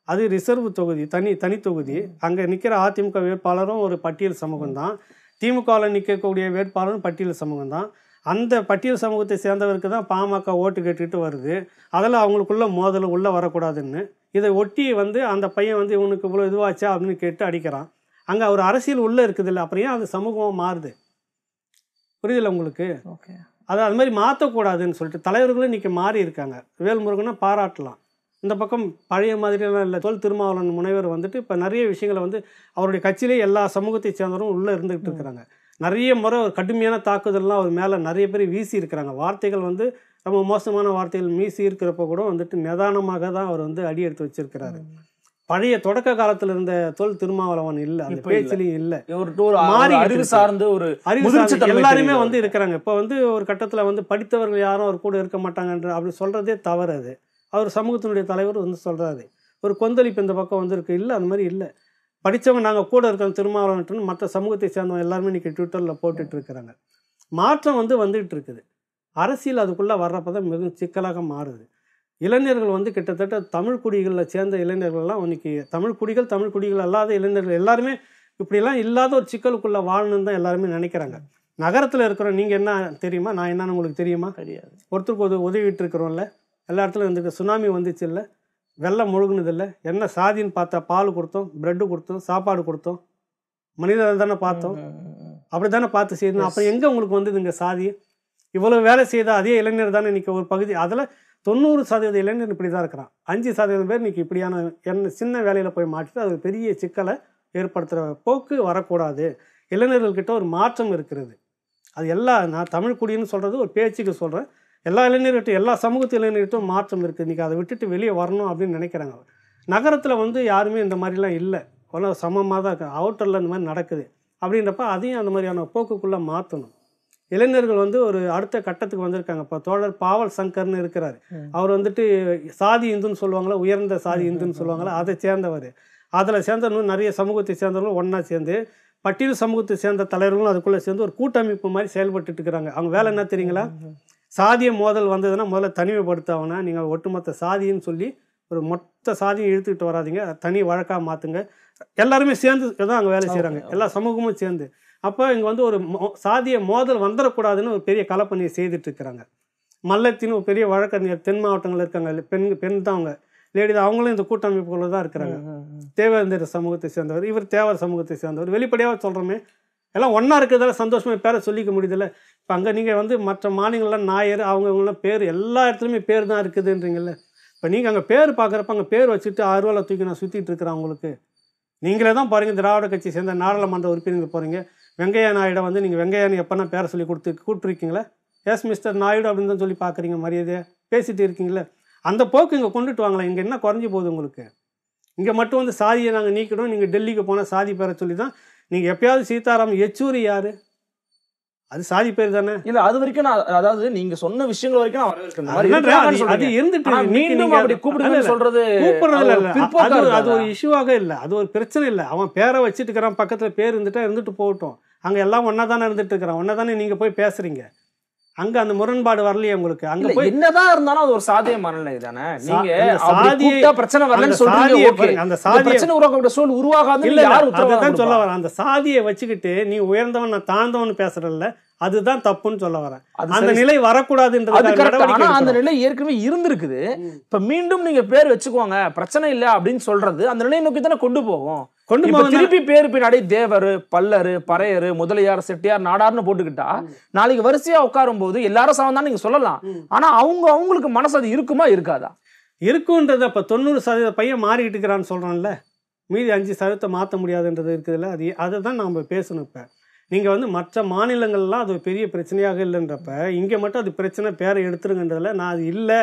அது ரிசர்வ் தொகுதி தனி தனி தொகுதி. அங்கே நிற்கிற அதிமுக வேட்பாளரும் ஒரு பட்டியல் சமூகம் தான் திமுகவில் நிற்கக்கூடிய வேட்பாளரும் பட்டியல் சமூகம் தான் அந்த பட்டியல் சமூகத்தை சேர்ந்தவருக்கு தான் பாமக ஓட்டு கேட்டுக்கிட்டு வருது. அதில் அவங்களுக்குள்ள மோதல் உள்ளே வரக்கூடாதுன்னு. இதை ஒட்டி வந்து அந்த பையன் வந்து இவனுக்கு இவ்வளோ இதுவாச்சா அப்படின்னு கேட்டு அடிக்கிறான். அங்கே ஒரு அரசியல் உள்ளே இருக்குது இல்லை அப்புறம் ஏன் அது சமூகமாக மாறுது? புரியுதுல்ல உங்களுக்கு? ஓகே. அதை அது மாதிரி மாற்றக்கூடாதுன்னு சொல்லிட்டு தலைவர்களும் இன்றைக்கி மாறி இருக்காங்க. வேல்முருகனை பாராட்டலாம். இந்த பக்கம் பழைய மாதிரியெல்லாம் இல்லை. தொல் திருமாவளவன் முனைவர் வந்துட்டு இப்போ நிறைய விஷயங்களை வந்து அவருடைய கட்சியிலே எல்லா சமூகத்தை சேர்ந்தவரும் உள்ளே இருந்துகிட்டு இருக்கிறாங்க. நிறைய முறை ஒரு கடுமையான தாக்குதல்லாம் அவர் மேலே நிறைய பேர் வீசி இருக்கிறாங்க வார்த்தைகள் வந்து ரொம்ப மோசமான வார்த்தைகள் மீசி இருக்கிறப்ப கூட வந்துட்டு நிதானமாக தான் அவர் வந்து அடி எடுத்து வச்சிருக்கிறாரு. பழைய தொடக்க காலத்துல இருந்த தொல் திருமாவளவன் இல்லை அந்த. பேச்சிலையும் இல்லை. மாறிக்கிட்டு அறிவு. சார்ந்து ஒரு அறிவு எல்லாருமே வந்து இருக்கிறாங்க. இப்போ வந்து ஒரு கட்டத்தில் வந்து படித்தவர்கள் யாரும் அவர் கூட இருக்க மாட்டாங்கன்ற அப்படி சொல்கிறதே தவறு அது. அவர் சமூகத்தினுடைய தலைவர் வந்து சொல்கிறாரு ஒரு கொந்தளிப்பு இந்த பக்கம் வந்து இருக்கு இல்லை அந்த மாதிரி இல்லை. படித்தவங்க நாங்கள் கூட இருக்கோம் திருமாவளவன் மற்ற சமூகத்தை சேர்ந்தவங்க எல்லாருமே இன்றைக்கி ட்விட்டரில் போட்டுட்டு இருக்கிறாங்க. மாற்றம் வந்து வந்துகிட்டு இருக்குது. அரசியல் அதுக்குள்ளே வர்றப்ப தான் மிகவும் சிக்கலாக மாறுது. இளைஞர்கள் வந்து கிட்டத்தட்ட தமிழ் குடிகளில் சேர்ந்த இளைஞர்கள்லாம் இன்னைக்கு தமிழ் குடிகள் தமிழ் குடிகள் அல்லாத இளைஞர்கள் எல்லாருமே இப்படிலாம் இல்லாத ஒரு சிக்கலுக்குள்ளே வாழணும்னு தான் எல்லாருமே நினைக்கிறாங்க. நகரத்தில் இருக்கிற நீங்கள் என்ன தெரியுமா? நான் என்னன்னு உங்களுக்கு தெரியுமா? தெரியாது. ஒருத்தருக்கு ஒரு உதவிட்டு இருக்கிறோம்ல எல்லா இடத்துலையும் வந்துட்டு சுனாமி வந்துச்சு இல்லை வெள்ளம் முழுகுனதில்ல. என்ன சாதின்னு பார்த்தா பால் கொடுத்தோம் பிரெட்டு கொடுத்தோம் சாப்பாடு கொடுத்தோம். மனிதர்கள் தானே பார்த்தோம். அப்படி தானே பார்த்து செய்யணும் Yes. அப்போ எங்கே உங்களுக்கு வந்ததுங்க சாதி? இவ்வளோ வேலை செய்த அதே இளைஞர் தானே இன்றைக்கி ஒரு பகுதி. அதில் தொண்ணூறு சதவீத இளைஞர் இப்படி தான் இருக்கிறான். அஞ்சு சதவீதம் பேர் இன்றைக்கி இப்படியான என்ன சின்ன வேலையில் போய் மாட்டிட்டு அது பெரிய சிக்கலை ஏற்படுத்துகிற போக்கு வரக்கூடாது. இளைஞர்கள்கிட்ட ஒரு மாற்றம் இருக்கிறது. அது எல்லா நான் தமிழ் குடின்னு சொல்கிறது ஒரு பேச்சுக்கு சொல்கிறேன் எல்லா இளைஞர்கிட்ட எல்லா சமூகத்து இளைஞர்கிட்டும் மாற்றம் இருக்குது இன்றைக்கி அதை விட்டுட்டு வெளியே வரணும் அப்படின்னு நினைக்கிறாங்க நகரத்தில் வந்து யாருமே இந்த மாதிரிலாம் இல்லை. ஒன்றும் சமமாக தான் இருக்கு. அவுட்டரில் இந்த மாதிரி நடக்குது. அப்படின்றப்ப அதையும் அந்த மாதிரியான போக்குக்குள்ளே மாற்றணும் இளைஞர்கள் வந்து ஒரு அடுத்த கட்டத்துக்கு வந்திருக்காங்க. இப்போ தோழர் பாவல் சங்கர்னு இருக்கிறார். அவர் வந்துட்டு சாதி இந்துன்னு சொல்லுவாங்களா? உயர்ந்த சாதி இந்துன்னு சொல்லுவாங்களா? அதை சேர்ந்தவர். அதில் சேர்ந்த இன்னும் நிறைய சமூகத்தை சேர்ந்தவர்களும் ஒன்றா சேர்ந்து பட்டியல் சமூகத்தை சேர்ந்த தலைவர்களும் அதுக்குள்ளே சேர்ந்து ஒரு கூட்டமைப்பு மாதிரி செயல்பட்டுட்டு இருக்கிறாங்க. அவங்க வேலை என்ன தெரியுங்களா? சாதிய மோதல் வந்ததுன்னா முதல்ல தனிமைப்படுத்தாவனா நீங்கள் ஒட்டுமொத்த சாதின்னு சொல்லி ஒரு மொத்த சாதியும் இழுத்துக்கிட்டு வராதீங்க. தனி வழக்காக மாற்றுங்க எல்லாருமே சேர்ந்து தான் அங்கே வேலை செய்கிறாங்க எல்லா சமூகமும் சேர்ந்து. அப்போ இங்கே வந்து ஒரு மோ- சாதிய மோதல் வந்துடக்கூடாதுன்னு ஒரு பெரிய கலப்பணியை செய்துட்டு இருக்கிறாங்க மல்லத்தின்னு ஒரு பெரிய வழக்கறிஞர் தென் மாவட்டங்களில் இருக்காங்க. பெண் பெண் தான் அவங்க. லேடி தான். அவங்களும் இந்த கூட்டமைப்புக்குள்ள தான் இருக்கிறாங்க. தேவேந்திர சமூகத்தை சேர்ந்தவர் இவர் தேவர் சமூகத்தை சேர்ந்தவர். வெளிப்படையாக சொல்கிறோமே எல்லாம் ஒன்றா இருக்கிறதால சந்தோஷமாக பேரை சொல்லிக்க முடியுதுல்ல. இப்போ அங்கே நீங்கள் வந்து மற்ற மாநிலங்கள்லாம் நாயர் அவங்க இவங்களாம் பேர் எல்லா இடத்துலையுமே பேர் தான் இருக்குதுன்றீங்கல்ல. இப்போ நீங்கள் அங்கே பேர் பார்க்குறப்ப அங்கே பேர் வச்சுட்டு அருவாலை தூக்கி நான் சுற்றிட்டு இருக்கிறேன் அவங்களுக்கு நீங்களே தான் பாருங்க திராவிட கட்சி சேர்ந்த நாடாளுமன்ற உறுப்பினர்கள் போகிறீங்க வெங்கையா நாயுடை வந்து நீங்கள் வெங்கையான்னு எப்போனா பேரை சொல்லி கொடுத்து கூப்பிட்ருக்கீங்களா எஸ் மிஸ்டர் நாயுடு அப்படின்னு தான் சொல்லி பார்க்குறீங்க மரியாதையாக பேசிட்டு இருக்கீங்களே? அந்த போக்கு இங்கே கொண்டுட்டு வாங்களேன். இங்கே என்ன குறைஞ்சி போகுது உங்களுக்கு? இங்கே மட்டும் வந்து சாதியை நாங்கள் நீக்கிடும் நீங்கள் டெல்லிக்கு போனால் சாதி பேரை சொல்லி தான் நீங்கள் எப்பயாவது சீதாராம் யெச்சூரி யார்? அது சாதி பேர் தானே. இல்ல அது வரைக்கும் நான் அதாவது நீங்க சொன்ன விஷயங்கள் வரைக்கும் நான் அது-. இருந்துட்டு மீண்டும் நீங்க- அப்படி இல்ல. சொல்றது கூப்பிடுறதுல அது இல்ல. அது ஒரு- இஷ்யூவாக இல்லை. அது ஒரு பிரச்சனை இல்லை. அவன் பேரை வச்சுட்டு இருக்கிறான் பக்கத்தில் பேர் இருந்துட்டா இருந்துட்டு போகட்டும். அங்கே எல்லாம் ஒன்றா தானே இருந்துட்டு இருக்கிறான். ஒன்றா தானே நீங்கள் போய் பேசுறீங்க. அங்கே அந்த முரண்பாடு வரலையே உங்களுக்கு? அங்கே போய் என்னதான் இருந்தாலும் அது ஒரு சாதிய மனநிலை தானே? நீங்க சாதியை- பிரச்சனை வரலன்னு சொல்றீங்க அந்த சாதியை பிரச்சனை உருவாக்கப்பட்ட சூழல் உருவாகாதுன்னு இல்ல யார் சொல்ல? வரேன். அந்த சாதியை வச்சுக்கிட்டு நீ உயர்ந்தவன் நான் தாழ்ந்தவன் பேசுறல்ல அதுதான் தப்புன்னு சொல்ல வரேன். அந்த. நிலை வரக்கூடாதுன்றது அந்த நிலை ஏற்கனவே இருந்திருக்குது. இப்ப மீண்டும் நீங்க பேர் வச்சுக்கோங்க பிரச்சனை இல்ல அப்படின்னு சொல்றது அந்த நிலையை நோக்கி தானே கொண்டு போகும் கொண்டு இப்ப போக திருப்பி பேர் பின்னாடி தேவர் பல்லரு பறையரு முதலியார் செட்டியார் நாடார்னு போட்டுக்கிட்டா நாளைக்கு வரிசையா உட்காரும் போது எல்லாரும் சமம் தான் நீங்க சொல்லலாம். ஆனா அவங்க அவங்களுக்கு மனசு அது இருக்குமா இருக்காதா? இருக்குன்றது அப்போ தொண்ணூறு சதவீத பையன் மாறிக்கிட்டு இருக்கிறான்னு சொல்கிறோம்ல மீதி அஞ்சு சதவீதத்தை மாற்ற முடியாதுன்றது இருக்குதுல்ல அது அதை தான் நாம் பேசணும் இப்போ. நீங்கள் வந்து மற்ற மாநிலங்கள்லாம் அது பெரிய பிரச்சனையாக இல்லைன்றப்ப இங்கே மட்டும் அது பிரச்சனை பேரை எடுத்துருங்கன்றதுல நான் அது இல்லை.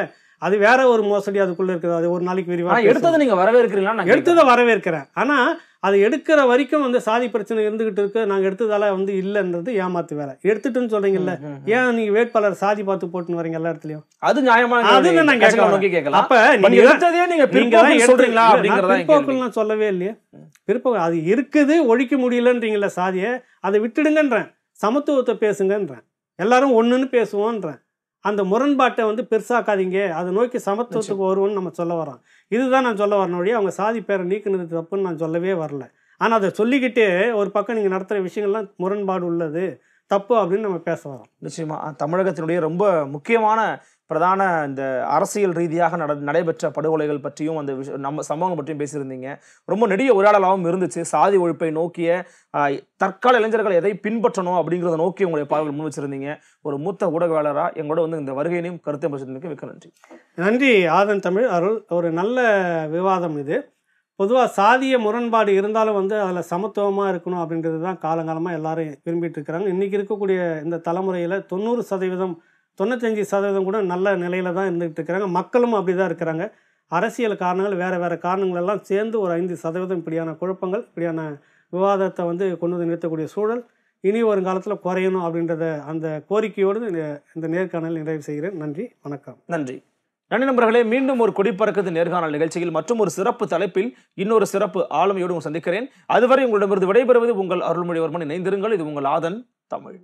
அது வேற ஒரு மோசடி அதுக்குள்ளே இருக்குது. அது ஒரு நாளைக்கு ஆனா விரிவாக எடுத்ததை நீங்க வரவேற்கிறீங்களா நான். எடுத்ததை வரவேற்கிறேன். ஆனால் அது எடுக்கிற வரைக்கும் வந்து சாதி பிரச்சனை இருந்துகிட்டு இருக்கு. நாங்கள் எடுத்ததால வந்து இல்லைன்றது ஏமாத்து வேலை எடுத்துட்டுன்னு சொல்றீங்கல்ல. ஏன் நீங்க வேட்பாளர் சாதி பார்த்து போட்டுன்னு வரீங்க எல்லா இடத்துலயும்? அது நியாயமான அதுதான் நான் கேட்கலாம். அப்ப நீங்க எடுத்ததே நீங்க நீங்க நான் சொல்லவே இல்லையே. பிற்போக்கு அது இருக்குது ஒழிக்க முடியலன்றீங்களா சாதியை அதை விட்டுடுங்கன்றேன். சமத்துவத்தை பேசுங்கன்றேன். எல்லாரும் ஒண்ணுன்னு பேசுவோன்றேன். அந்த முரண்பாட்டை வந்து பெருசாக்காதீங்க. அதை நோக்கி சமத்துவத்துக்கு வருவோம்னு நம்ம சொல்ல வரோம் இதுதான் நான் சொல்ல வரணும் வழி அவங்க சாதி பேரை நீக்கினது தப்புன்னு நான் சொல்லவே வரல. ஆனால் அதை சொல்லிக்கிட்டே ஒரு பக்கம் நீங்கள் நடத்துகிற விஷயங்கள்லாம் முரண்பாடு உள்ளது. தப்பு அப்படின்னு நம்ம பேச வரோம் நிச்சயமா. தமிழகத்தினுடைய ரொம்ப முக்கியமான பிரதான இந்த அரசியல் ரீதியாக நட நடைபெற்ற படுகொலைகள் பற்றியும் அந்த விஷ நம்ம சம்பவங்கள் பற்றியும் பேசியிருந்தீங்க. ரொம்ப நெடிய உரையாடலாகவும் இருந்துச்சு. சாதி ஒழிப்பை நோக்கிய தற்கால இளைஞர்கள் எதை பின்பற்றணும் அப்படிங்கிறத நோக்கி உங்களுடைய பார்வையில் முன் வச்சிருந்தீங்க. ஒரு மூத்த ஊடகவாளராக எங்களோட வந்து இந்த வருகையினையும் கருத்தை பகிர்ந்ததுக்கு மிக்க நன்றி. நன்றி ஆதன் தமிழ் அருள். ஒரு நல்ல விவாதம் இது. பொதுவாக சாதிய முரண்பாடு இருந்தாலும் வந்து அதில் சமத்துவமாக இருக்கணும் அப்படின்றது தான் காலங்காலமாக எல்லாரும் விரும்பிட்டு இருக்கிறாங்க. இன்றைக்கி இருக்கக்கூடிய இந்த தலைமுறையில் தொண்ணூறு சதவீதம் தொண்ணூத்தஞ்சு சதவீதம் கூட நல்ல நிலையில் தான் இருந்துகிட்டு இருக்கிறாங்க. மக்களும் அப்படி தான் இருக்கிறாங்க. அரசியல் காரணங்கள் வேறு வேறு காரணங்களெல்லாம் சேர்ந்து ஒரு ஐந்து சதவீதம் இப்படியான குழப்பங்கள் இப்படியான விவாதத்தை வந்து கொண்டு வந்து நிறுத்தக்கூடிய சூழல் இனி வருங்காலத்தில் குறையணும் அப்படின்றத அந்த கோரிக்கையோடு இந்த- நேர்காணல் நிறைவு செய்கிறேன். நன்றி வணக்கம். நன்றி. நன்றி நண்பர்களே மீண்டும் ஒரு கொடிப்பறக்குது நேர்காணல் நிகழ்ச்சியில் மற்றும் ஒரு சிறப்பு தலைப்பில் இன்னொரு சிறப்பு ஆளுமையோடு சந்திக்கிறேன். அதுவரை உங்களிடமிருந்து விடைபெறுவது உங்கள் அருள்மொழிவர்மன். இணைந்திருங்கள் இது உங்கள் ஆதன் தமிழ்.